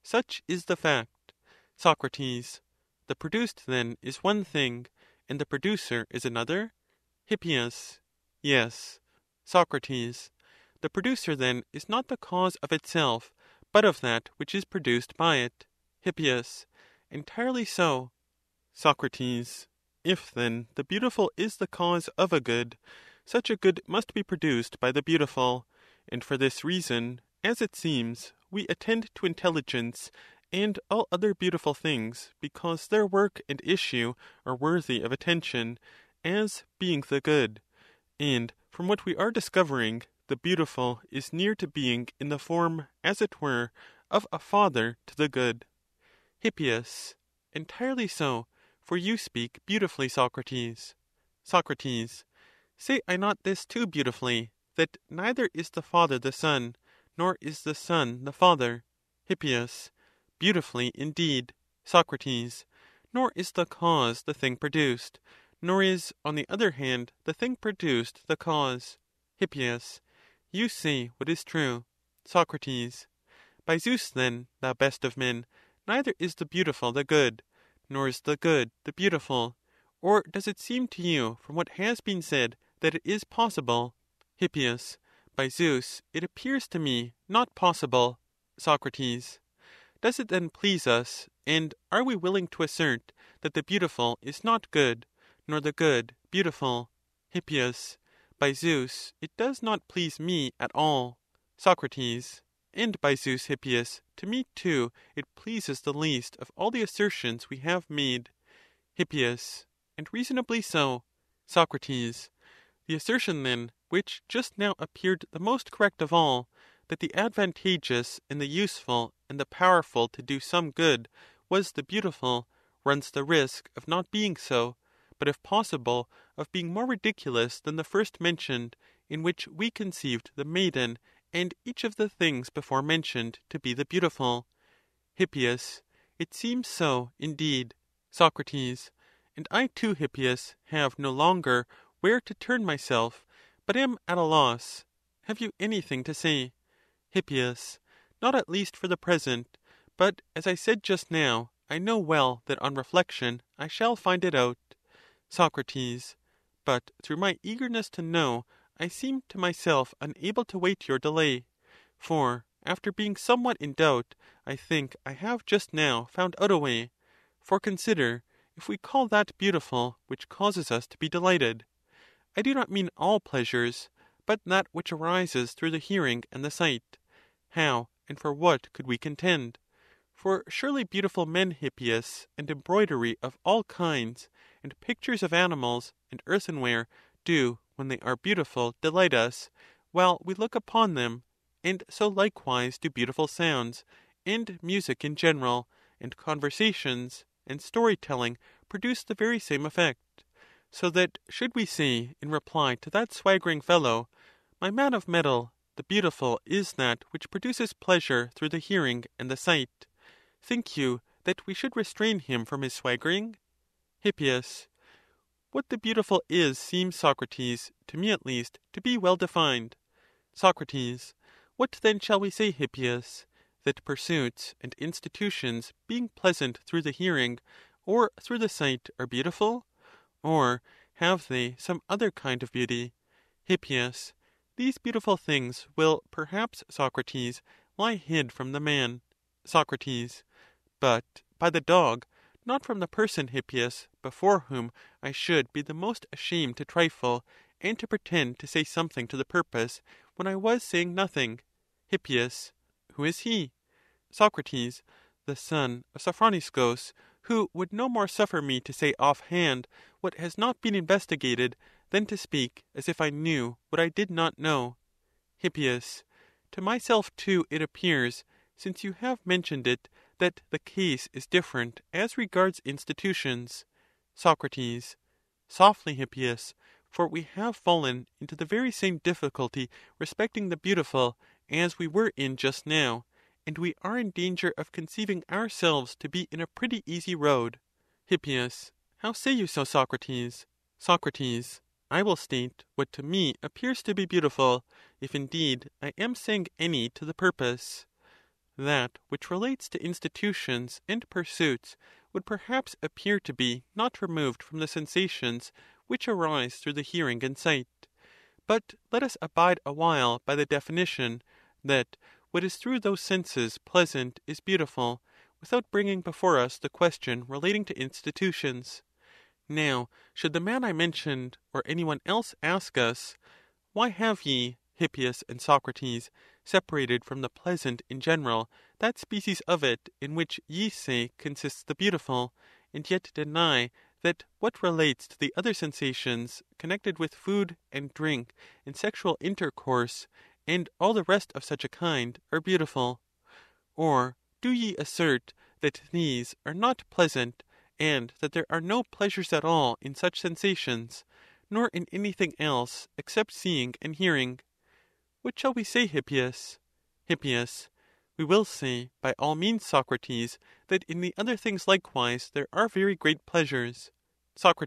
Such is the fact. Soc. The produced, then, is one thing, and the producer is another? Hip. Yes. Soc. The producer, then, is not the cause of itself, but of that which is produced by it. Hip. Entirely so. Soc. If, then, the beautiful is the cause of a good, such a good must be produced by the beautiful; and for this reason, as it seems, we attend to intelligence and all other beautiful things, because their work and issue are worthy of attention, as being the good; and from what we are discovering, the beautiful is near to being in the form, as it were, of a father to the good. Hip. Entirely so; for you speak beautifully, Socrates. Soc. Say I not this too beautifully, that neither is the father the son, nor is the son the father? Hip. Beautifully, indeed. Soc. Nor is the cause the thing produced, nor is, on the other hand, the thing produced the cause. Hip. You say what is true. Soc. By Zeus, then, thou best of men, neither is the beautiful the good, nor is the good the beautiful; or does it seem to you from what has been said that it is possible? Hip. By Zeus, it appears to me not possible. Soc. Does it then please us, and are we willing to assert, that the beautiful is not good, nor the good beautiful? Hip. By Zeus, it does not please me at all. Soc. And by Zeus, Hippias, to me too it pleases the least of all the assertions we have made. Hip. And reasonably so. Soc. The assertion, then, which just now appeared the most correct of all, that the advantageous and the useful and the powerful to do some good was the beautiful, runs the risk of not being so, but if possible of being more ridiculous than the first mentioned, in which we conceived the maiden and each of the things before mentioned to be the beautiful. Hip. It seems so, indeed. Soc. And I too, Hippias, have no longer where to turn myself, but am at a loss. Have you anything to say? Hip. Not at least for the present. But, as I said just now, I know well that on reflection I shall find it out. Soc. But through my eagerness to know, I seem to myself unable to wait your delay; for, after being somewhat in doubt, I think I have just now found out a way. For consider, if we call that beautiful which causes us to be delighted, I do not mean all pleasures, but that which arises through the hearing and the sight, how and for what could we contend? For surely beautiful men, Hippias, and embroidery of all kinds, and pictures of animals, and earthenware, do, when they are beautiful, delight us, while we look upon them; and so likewise do beautiful sounds, and music in general, and conversations, and story telling produce the very same effect. So that should we say, in reply to that swaggering fellow, My man of metal, the beautiful is that which produces pleasure through the hearing and the sight, think you that we should restrain him from his swaggering? Hip. What the beautiful is seems, Socrates, to me at least, to be well defined. Soc. What then shall we say, Hippias? That pursuits and institutions being pleasant through the hearing or through the sight are beautiful? Or have they some other kind of beauty? Hip. These beautiful things will perhaps, Socrates, lie hid from the man. Soc. But by the dog, not from the person, Hippias, before whom I should be the most ashamed to trifle, and to pretend to say something to the purpose, when I was saying nothing. Hip. Who is he? Soc. The son of Sophroniscus, who would no more suffer me to say off hand what has not been investigated, than to speak as if I knew what I did not know. Hip. To myself too it appears, since you have mentioned it, that the case is different as regards institutions. Soc. Softly, Hippias, for we have fallen into the very same difficulty respecting the beautiful as we were in just now, and we are in danger of conceiving ourselves to be in a pretty easy road. Hip. How say you so, Socrates? Soc. I will state what to me appears to be beautiful, if indeed I am saying any to the purpose. That which relates to institutions and pursuits would perhaps appear to be not removed from the sensations which arise through the hearing and sight. But let us abide awhile by the definition, that what is through those senses pleasant is beautiful, without bringing before us the question relating to institutions. Now, should the man I mentioned, or any one else ask us, Why have ye, Hippias and Socrates, separated from the pleasant in general that species of it in which ye say consists the beautiful, and yet deny that what relates to the other sensations, connected with food and drink and sexual intercourse, and all the rest of such a kind, are beautiful? Or do ye assert that these are not pleasant, and that there are no pleasures at all in such sensations, nor in anything else except seeing and hearing? What shall we say, Hippias? Hip. We will say, by all means, Socrates, that in the other things likewise there are very great pleasures. Soc.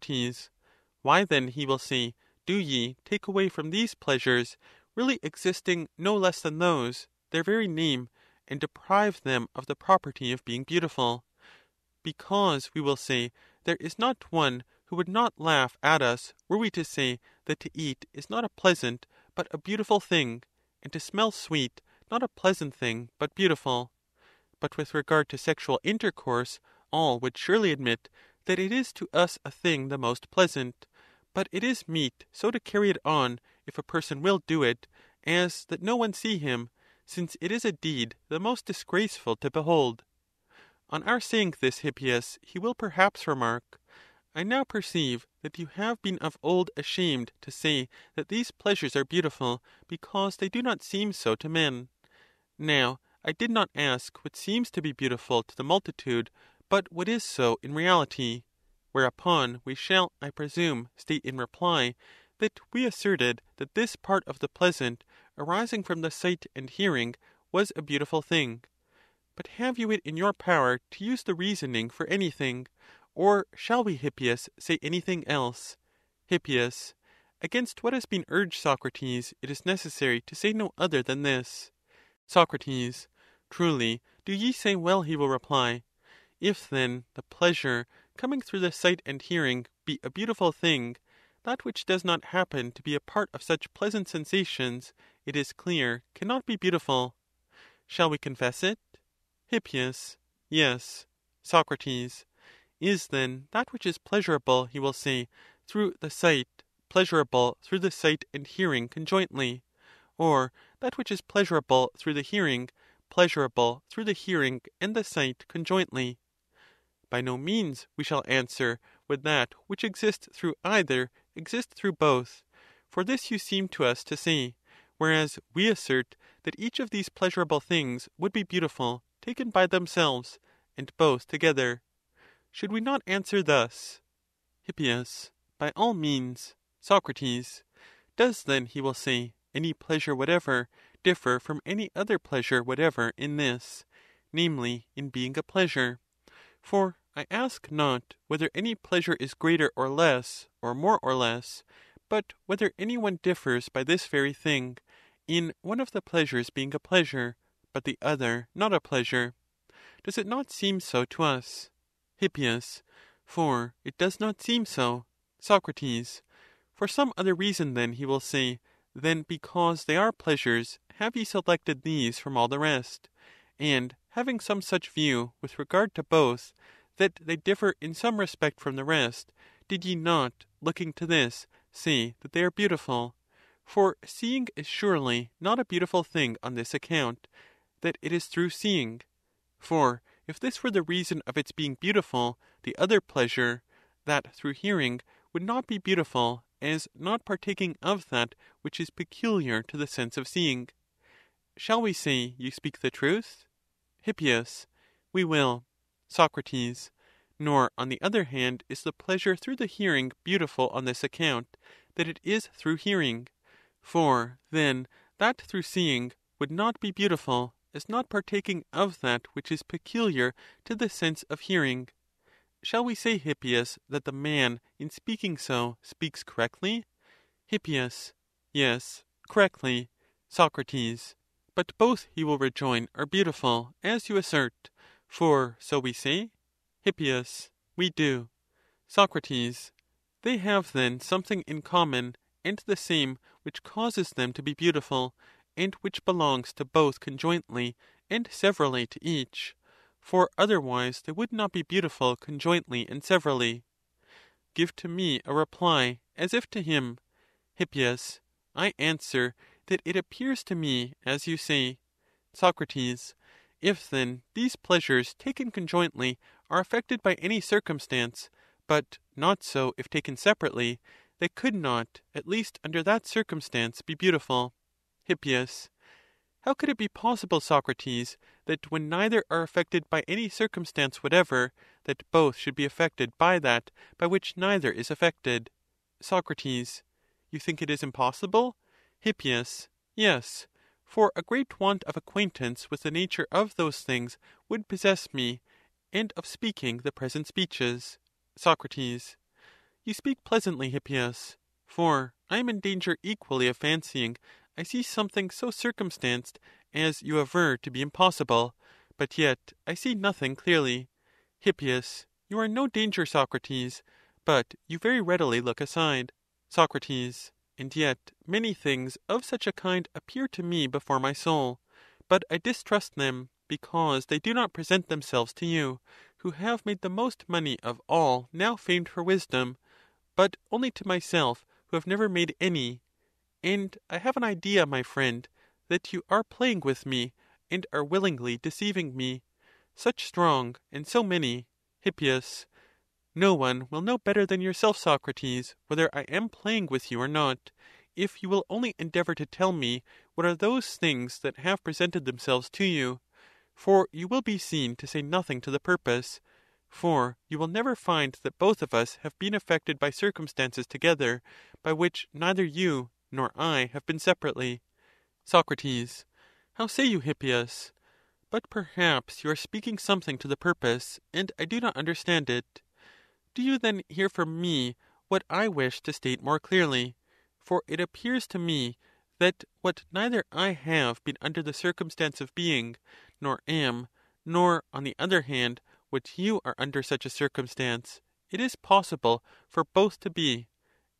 Why then, he will say, do ye take away from these pleasures, really existing no less than those, their very name, and deprive them of the property of being beautiful? Because, we will say, there is not one who would not laugh at us were we to say that to eat is not a pleasant but a beautiful thing, and to smell sweet not a pleasant thing but beautiful. But with regard to sexual intercourse, all would surely admit that it is to us a thing the most pleasant; but it is meet so to carry it on, if a person will do it, as that no one see him, since it is a deed the most disgraceful to behold. On our saying this, Hippias, he will perhaps remark, I now perceive that you have been of old ashamed to say that these pleasures are beautiful, because they do not seem so to men. Now, I did not ask what seems to be beautiful to the multitude, but what is so in reality. Whereupon we shall, I presume, state in reply, that we asserted that this part of the pleasant, arising from the sight and hearing, was a beautiful thing. But have you it in your power to use the reasoning for anything? Or shall we, Hippias, say anything else? Hip. Against what has been urged, Socrates, it is necessary to say no other than this. Socrates. Truly Do ye say well, he will reply. If, then, the pleasure coming through the sight and hearing be a beautiful thing, that which does not happen to be a part of such pleasant sensations, it is clear cannot be beautiful. Shall we confess it? Hip. Yes. Soc. Is, then, that which is pleasurable, he will say, through the sight, pleasurable through the sight and hearing conjointly? Or that which is pleasurable through the hearing, pleasurable through the hearing and the sight conjointly? By no means, we shall answer, would that which exists through either exist through both; for this you seem to us to say; whereas we assert that each of these pleasurable things would be beautiful, taken by themselves, and both together. Should we not answer thus? Hip. By all means. Soc. Does then, he will say, any pleasure whatever differ from any other pleasure whatever in this, namely, in being a pleasure? For I ask not whether any pleasure is greater or less, or more or less, but whether any one differs by this very thing, in one of the pleasures being a pleasure, but the other not a pleasure. Does it not seem so to us? Hip. For it does not seem so. Soc. For some other reason, then, he will say, than because they are pleasures have ye selected these from all the rest; and having some such view with regard to both, that they differ in some respect from the rest, did ye not, looking to this, say that they are beautiful? For seeing is surely not a beautiful thing on this account, that it is through seeing. For if this were the reason of its being beautiful, the other pleasure, that through hearing, would not be beautiful, as not partaking of that which is peculiar to the sense of seeing. Shall we say you speak the truth? Hip. We will. Soc. Nor, on the other hand, is the pleasure through the hearing beautiful on this account, that it is through hearing. For, then, that through seeing would not be beautiful, as not partaking of that which is peculiar to the sense of hearing. Shall we say, Hippias, that the man, in speaking so, speaks correctly? Hip. Yes, correctly. Soc. But both, he will rejoin, are beautiful, as you assert. For so we say? Hip. We do. Soc. They have then something in common, and the same which causes them to be beautiful, and which belongs to both conjointly and severally to each; for otherwise they would not be beautiful conjointly and severally. Give to me a reply, as if to him. Hip. I answer, that it appears to me as you say. Soc. If, then, these pleasures taken conjointly are affected by any circumstance, but not so if taken separately, they could not, at least under that circumstance, be beautiful. Hip. How could it be possible, Socrates, that when neither are affected by any circumstance whatever, that both should be affected by that by which neither is affected? Soc. You think it is impossible? Hip. Yes for a great want of acquaintance with the nature of those things would possess me, and of speaking the present speeches. Soc. You speak pleasantly, Hippias; for I am in danger equally of fancying I see something so circumstanced as you aver to be impossible, but yet I see nothing clearly. Hip. You are in no danger, Socrates, but you very readily look aside. Soc. And yet many things of such a kind appear to me before my soul; but I distrust them, because they do not present themselves to you, who have made the most money of all now famed for wisdom, but only to myself, who have never made any. And I have an idea, my friend, that you are playing with me, and are willingly deceiving me. Such strong, and so many. Hip. No one will know better than yourself, Socrates, whether I am playing with you or not, if you will only endeavor to tell me what are those things that have presented themselves to you; for you will be seen to say nothing to the purpose; for you will never find that both of us have been affected by circumstances together, by which neither you nor I have been separately. Soc. How say you, Hippias? But perhaps you are speaking something to the purpose, and I do not understand it. Do you then hear from me what I wish to state more clearly? For it appears to me that what neither I have been under the circumstance of being, nor am, nor, on the other hand, what you are under such a circumstance, it is possible for both to be;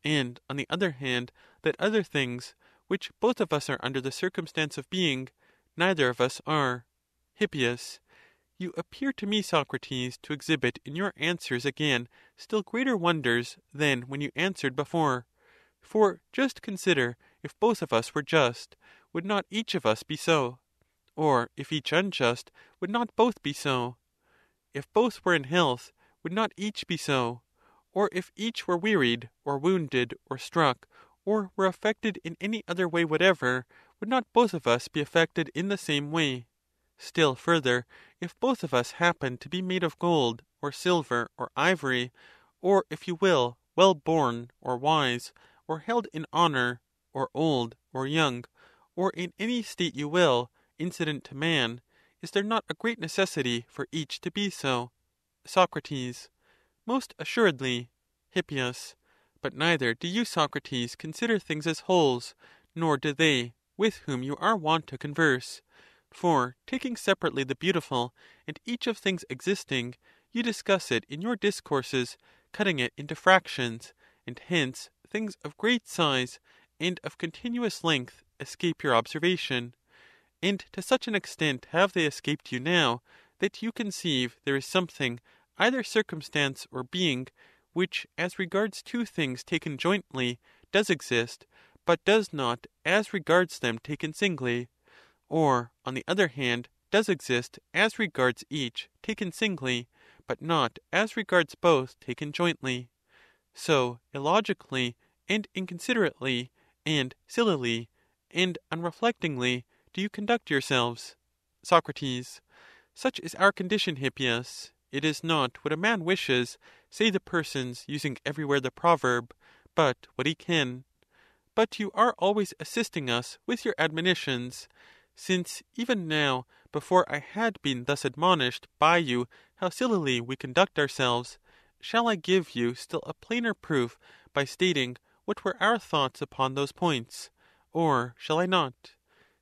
and, on the other hand, that other things, which both of us are under the circumstance of being, neither of us are. Hip. You appear to me, Socrates, to exhibit in your answers again still greater wonders than when you answered before. For just consider, if both of us were just, would not each of us be so? or if each unjust, would not both be so? If both were in health, would not each be so? or if each were wearied, or wounded, or struck, or were affected in any other way whatever, would not both of us be affected in the same way? Still further, if both of us happen to be made of gold, or silver, or ivory, or, if you will, well born, or wise, or held in honor, or old, or young, or in any state you will, incident to man, is there not a great necessity for each to be so? Soc. Most assuredly. Hip. But neither do you, Socrates, consider things as wholes, nor do they, with whom you are wont to converse. For, taking separately the beautiful, and each of things existing, you discuss it in your discourses, cutting it into fractions, and hence things of great size and of continuous length escape your observation. And to such an extent have they escaped you now, that you conceive there is something, either circumstance or being, which, as regards two things taken jointly, does exist, but does not as regards them taken singly or, on the other hand, does exist as regards each taken singly, but not as regards both taken jointly. So illogically, and inconsiderately, and sillily, and unreflectingly do you conduct yourselves. Soc. Such is our condition, Hippias; it is not what a man wishes, say the persons using everywhere the proverb, but what he can. But you are always assisting us with your admonitions since even now, before I had been thus admonished by you how sillily we conduct ourselves, shall I give you still a plainer proof by stating what were our thoughts upon those points, or shall I not?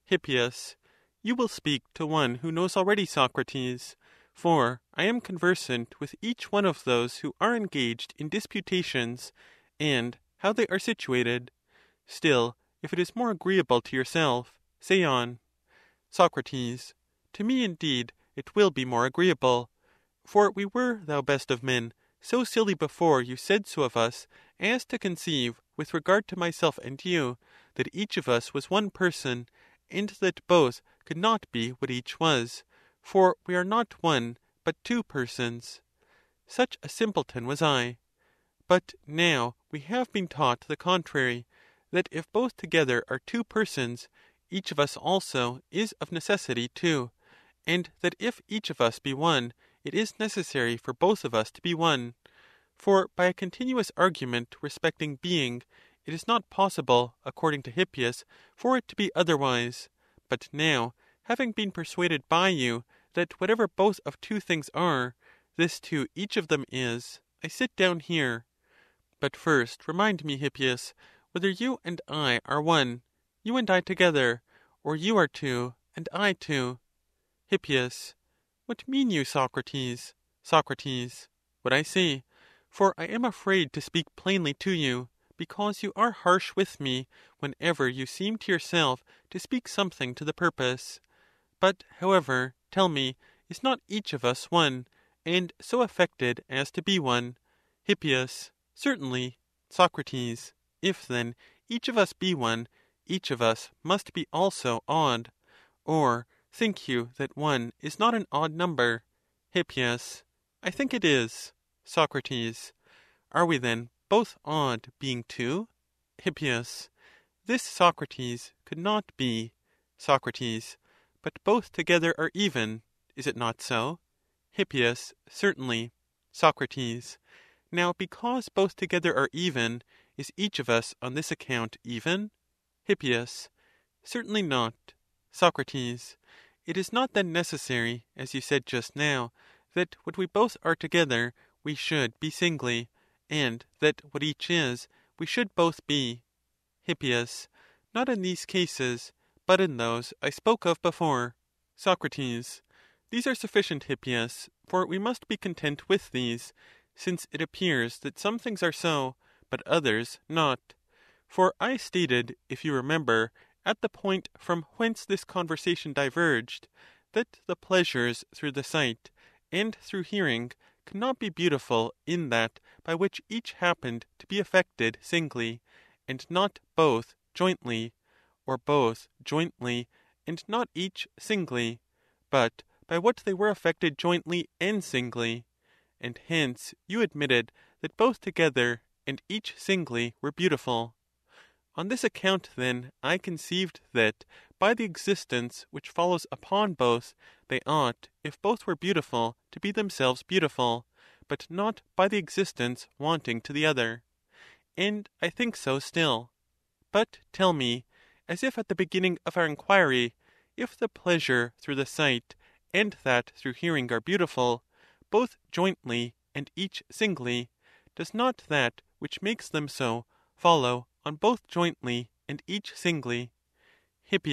Hip. You will speak to one who knows already, Socrates; for I am conversant with each one of those who are engaged in disputations, and how they are situated. Still, if it is more agreeable to yourself, say on. Soc. To me, indeed, it will be more agreeable. For we were, thou best of men, so silly before you said so of us, as to conceive, with regard to myself and you, that each of us was one person, and that both could not be what each was; for we are not one, but two persons. Such a simpleton was I. But now we have been taught the contrary, that if both together are two persons, each of us also is of necessity two; and that if each of us be one, it is necessary for both of us to be one. For by a continuous argument respecting being, it is not possible, according to Hippias, for it to be otherwise; but now, having been persuaded by you that whatever both of two things are, this too each of them is, I sit down here. But first remind me, Hippias, whether you and I are one you and I together, or you are two, and I two. Hip. What mean you, Socrates? Soc. What I say; for I am afraid to speak plainly to you, because you are harsh with me whenever you seem to yourself to speak something to the purpose. But, however, tell me, is not each of us one, and so affected as to be one? Hip. Certainly. Soc. If, then, each of us be one, each of us must be also odd. Or think you that one is not an odd number? Hip. I think it is. Soc. Are we then both odd, being two? Hip. This, Socrates, could not be. Soc. But both together are even; is it not so? Hip. Certainly. Soc. Now because both together are even, is each of us on this account even? Hip. Certainly not. Soc. It is not then necessary, as you said just now, that what we both are together we should be singly, and that what each is we should both be. Hip. Not in these cases, but in those I spoke of before. Soc. These are sufficient, Hippias, for we must be content with these, since it appears that some things are so, but others not. For I stated, if you remember, at the point from whence this conversation diverged, that the pleasures through the sight and through hearing cannot be beautiful in that by which each happened to be affected singly, and not both jointly, or both jointly and not each singly, but by what they were affected jointly and singly; and hence you admitted that both together and each singly were beautiful. On this account, then, I conceived that, by the existence which follows upon both, they ought, if both were beautiful, to be themselves beautiful, but not by the existence wanting to the other. And I think so still. But tell me, as if at the beginning of our inquiry, if the pleasure through the sight and that through hearing are beautiful, both jointly and each singly, does not that which makes them so follow on both jointly and each singly? Hip.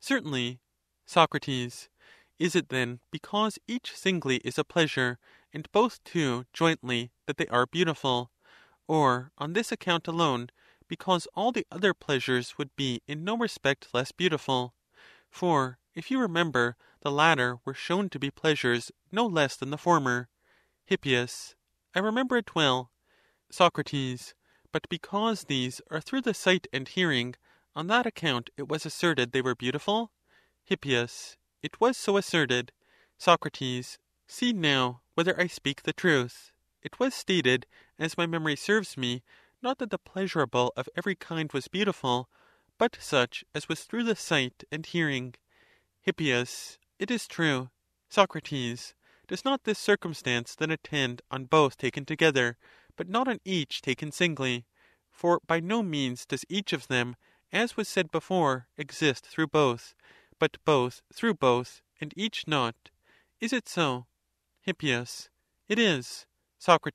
Certainly. Soc. Is it then because each singly is a pleasure, and both too jointly, that they are beautiful? Or on this account alone, because all the other pleasures would be in no respect less beautiful? For, if you remember, the latter were shown to be pleasures no less than the former. Hip. I remember it well. Soc. But because these are through the sight and hearing, on that account it was asserted they were beautiful? Hip. It was so asserted. Soc. See now whether I speak the truth. It was stated, as my memory serves me, not that the pleasurable of every kind was beautiful, but such as was through the sight and hearing. Hip. It is true. Soc. Does not this circumstance then attend on both taken together, but not on each taken singly? For by no means does each of them, as was said before, exist through both, but both through both, and each not. Is it so? Hip. It is. Soc.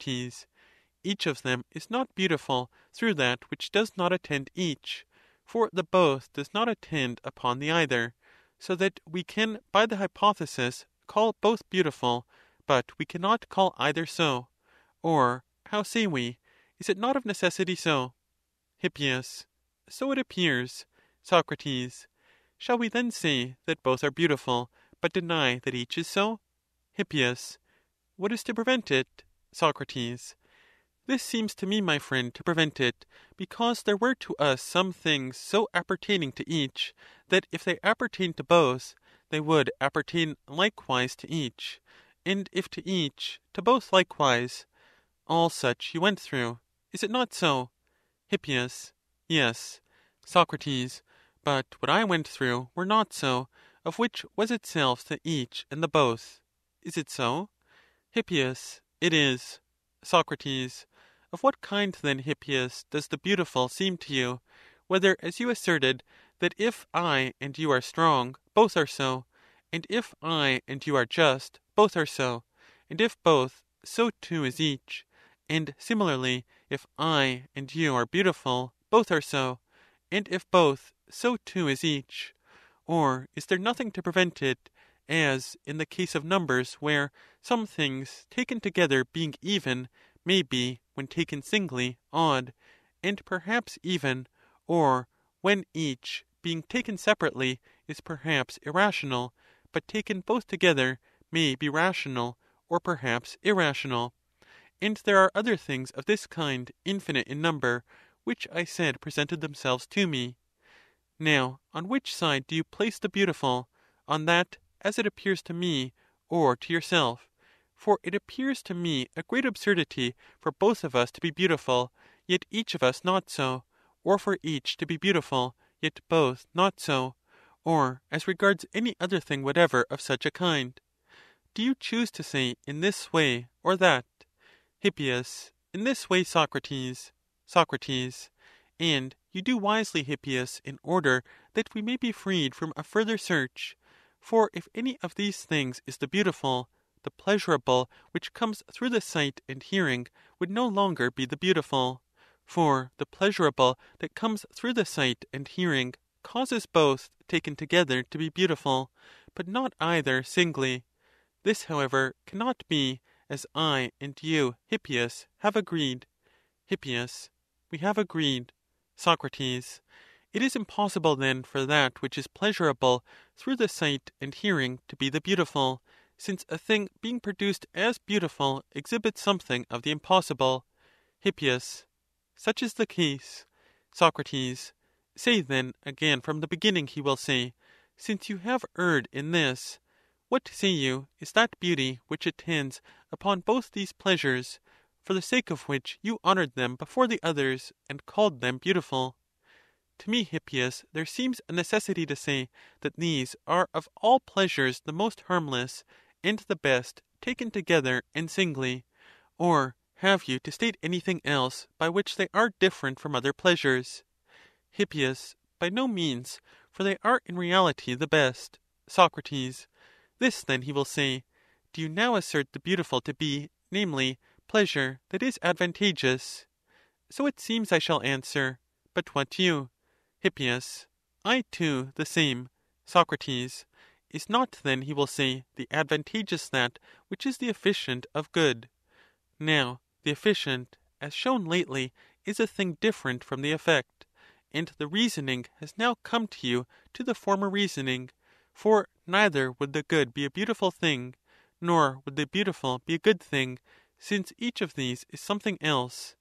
Each of them is not beautiful through that which does not attend each; for the both does not attend upon the either; so that we can by the hypothesis call both beautiful, but we cannot call either so. Or how say we? Is it not of necessity so? Hip. So it appears. Soc. Shall we then say that both are beautiful, but deny that each is so? Hip. What is to prevent it? Soc. This seems to me, my friend, to prevent it, because there were to us some things so appertaining to each, that if they appertained to both, they would appertain likewise to each; and if to each, to both likewise. All such you went through. Is it not so? Hip. Yes. Soc. But what I went through were not so, of which was itself the each and the both. Is it so? Hip. It is. Soc. Of what kind then, Hippias, does the beautiful seem to you, whether, as you asserted, that if I and you are strong, both are so, and if I and you are just, both are so, and if both, so too is each? And similarly, if I and you are beautiful, both are so; and if both, so too is each. Or is there nothing to prevent it, as in the case of numbers, where, some things taken together being even, may be, when taken singly, odd, and perhaps even; or when each, being taken separately, is perhaps irrational, but taken both together may be rational, or perhaps irrational? And there are other things of this kind infinite in number, which I said presented themselves to me. Now, on which side do you place the beautiful, on that, as it appears to me, or to yourself? For it appears to me a great absurdity for both of us to be beautiful, yet each of us not so; or for each to be beautiful, yet both not so; or as regards any other thing whatever of such a kind. Do you choose to say in this way or that? Hip. In this way, Socrates. Soc. And you do wisely, Hippias, in order that we may be freed from a further search. For if any of these things is the beautiful, the pleasurable which comes through the sight and hearing would no longer be the beautiful; for the pleasurable that comes through the sight and hearing causes both, taken together, to be beautiful, but not either singly. This, however, cannot be, as I and you, Hippias, have agreed. Hip. We have agreed. Soc. It is impossible, then, for that which is pleasurable through the sight and hearing to be the beautiful, since a thing being produced as beautiful exhibits something of the impossible. Hip. Such is the case. Soc. Say, then, again from the beginning, he will say, since you have erred in this, what, say you, is that beauty which attends upon both these pleasures, for the sake of which you honored them before the others, and called them beautiful? To me, Hippias, there seems a necessity to say that these are of all pleasures the most harmless, and the best taken together and singly. Or have you to state anything else by which they are different from other pleasures? Hip. By no means; for they are in reality the best. Soc. This, then, he will say, do you now assert the beautiful to be, namely, pleasure that is advantageous? So it seems, I shall answer. But what you? Hip. I too the same. Soc. Is not then, he will say, the advantageous that which is the efficient of good? Now the efficient, as shown lately, is a thing different from the effect; and the reasoning has now come to you to the former reasoning; for neither would the good be a beautiful thing, nor would the beautiful be a good thing, since each of these is something else.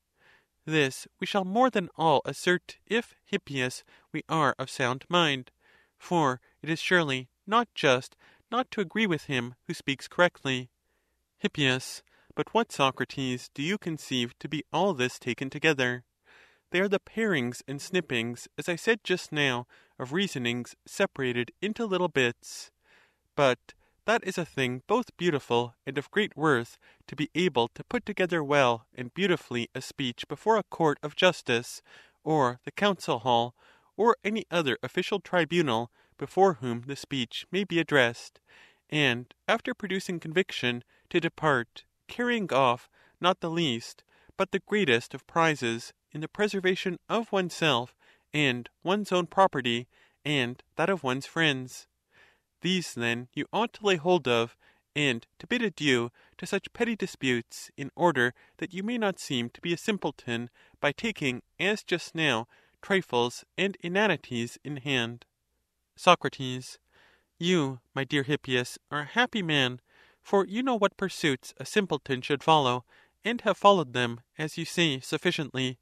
This we shall more than all assert if, Hippias, we are of sound mind; for it is surely not just not to agree with him who speaks correctly. Hip. But what, Socrates, do you conceive to be all this taken together? They are the parings and snippings, as I said just now, of reasonings separated into little bits. But that is a thing both beautiful and of great worth, to be able to put together well and beautifully a speech before a court of justice, or the council hall, or any other official tribunal, before whom the speech may be addressed; and, after producing conviction, to depart, carrying off, not the least, but the greatest of prizes, in the preservation of oneself, and one's own property, and that of one's friends. These, then, you ought to lay hold of, and to bid adieu to such petty disputes, in order that you may not seem to be a simpleton by taking, as just now, trifles and inanities in hand. Soc. You, my dear Hippias, are a happy man; for you know what pursuits a simpleton should follow, and have followed them, as you say, sufficiently.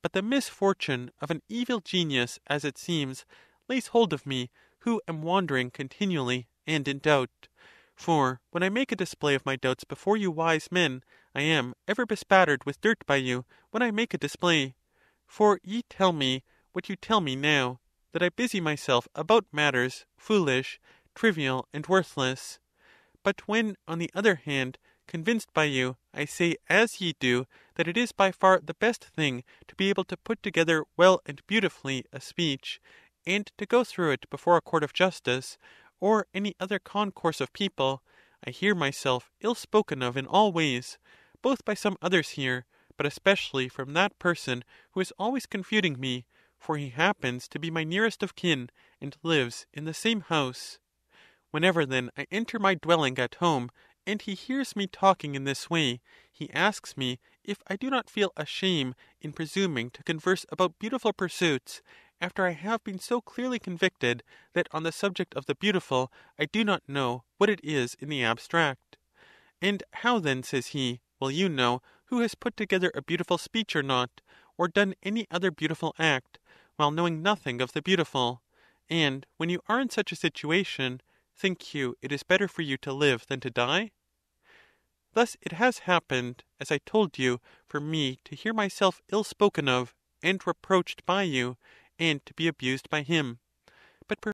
But the misfortune of an evil genius, as it seems, lays hold of me, who am wandering continually, and in doubt. For when I make a display of my doubts before you wise men, I am ever bespattered with dirt by you when I make a display. For ye tell me, what you tell me now, that I busy myself about matters foolish, trivial, and worthless. But when, on the other hand, convinced by you, I say as ye do, that it is by far the best thing to be able to put together well and beautifully a speech, and to go through it before a court of justice, or any other concourse of people, I hear myself ill spoken of in all ways, both by some others here, but especially from that person who is always confuting me, for he happens to be my nearest of kin, and lives in the same house. Whenever then I enter my dwelling at home, and he hears me talking in this way, he asks me if I do not feel a shame in presuming to converse about beautiful pursuits, after I have been so clearly convicted that on the subject of the beautiful I do not know what it is in the abstract. And how then, says he, will you know who has put together a beautiful speech or not, or done any other beautiful act, while knowing nothing of the beautiful? And when you are in such a situation, think you it is better for you to live than to die? Thus it has happened, as I told you, for me to hear myself ill spoken of, and reproached by you, and to be abused by him. But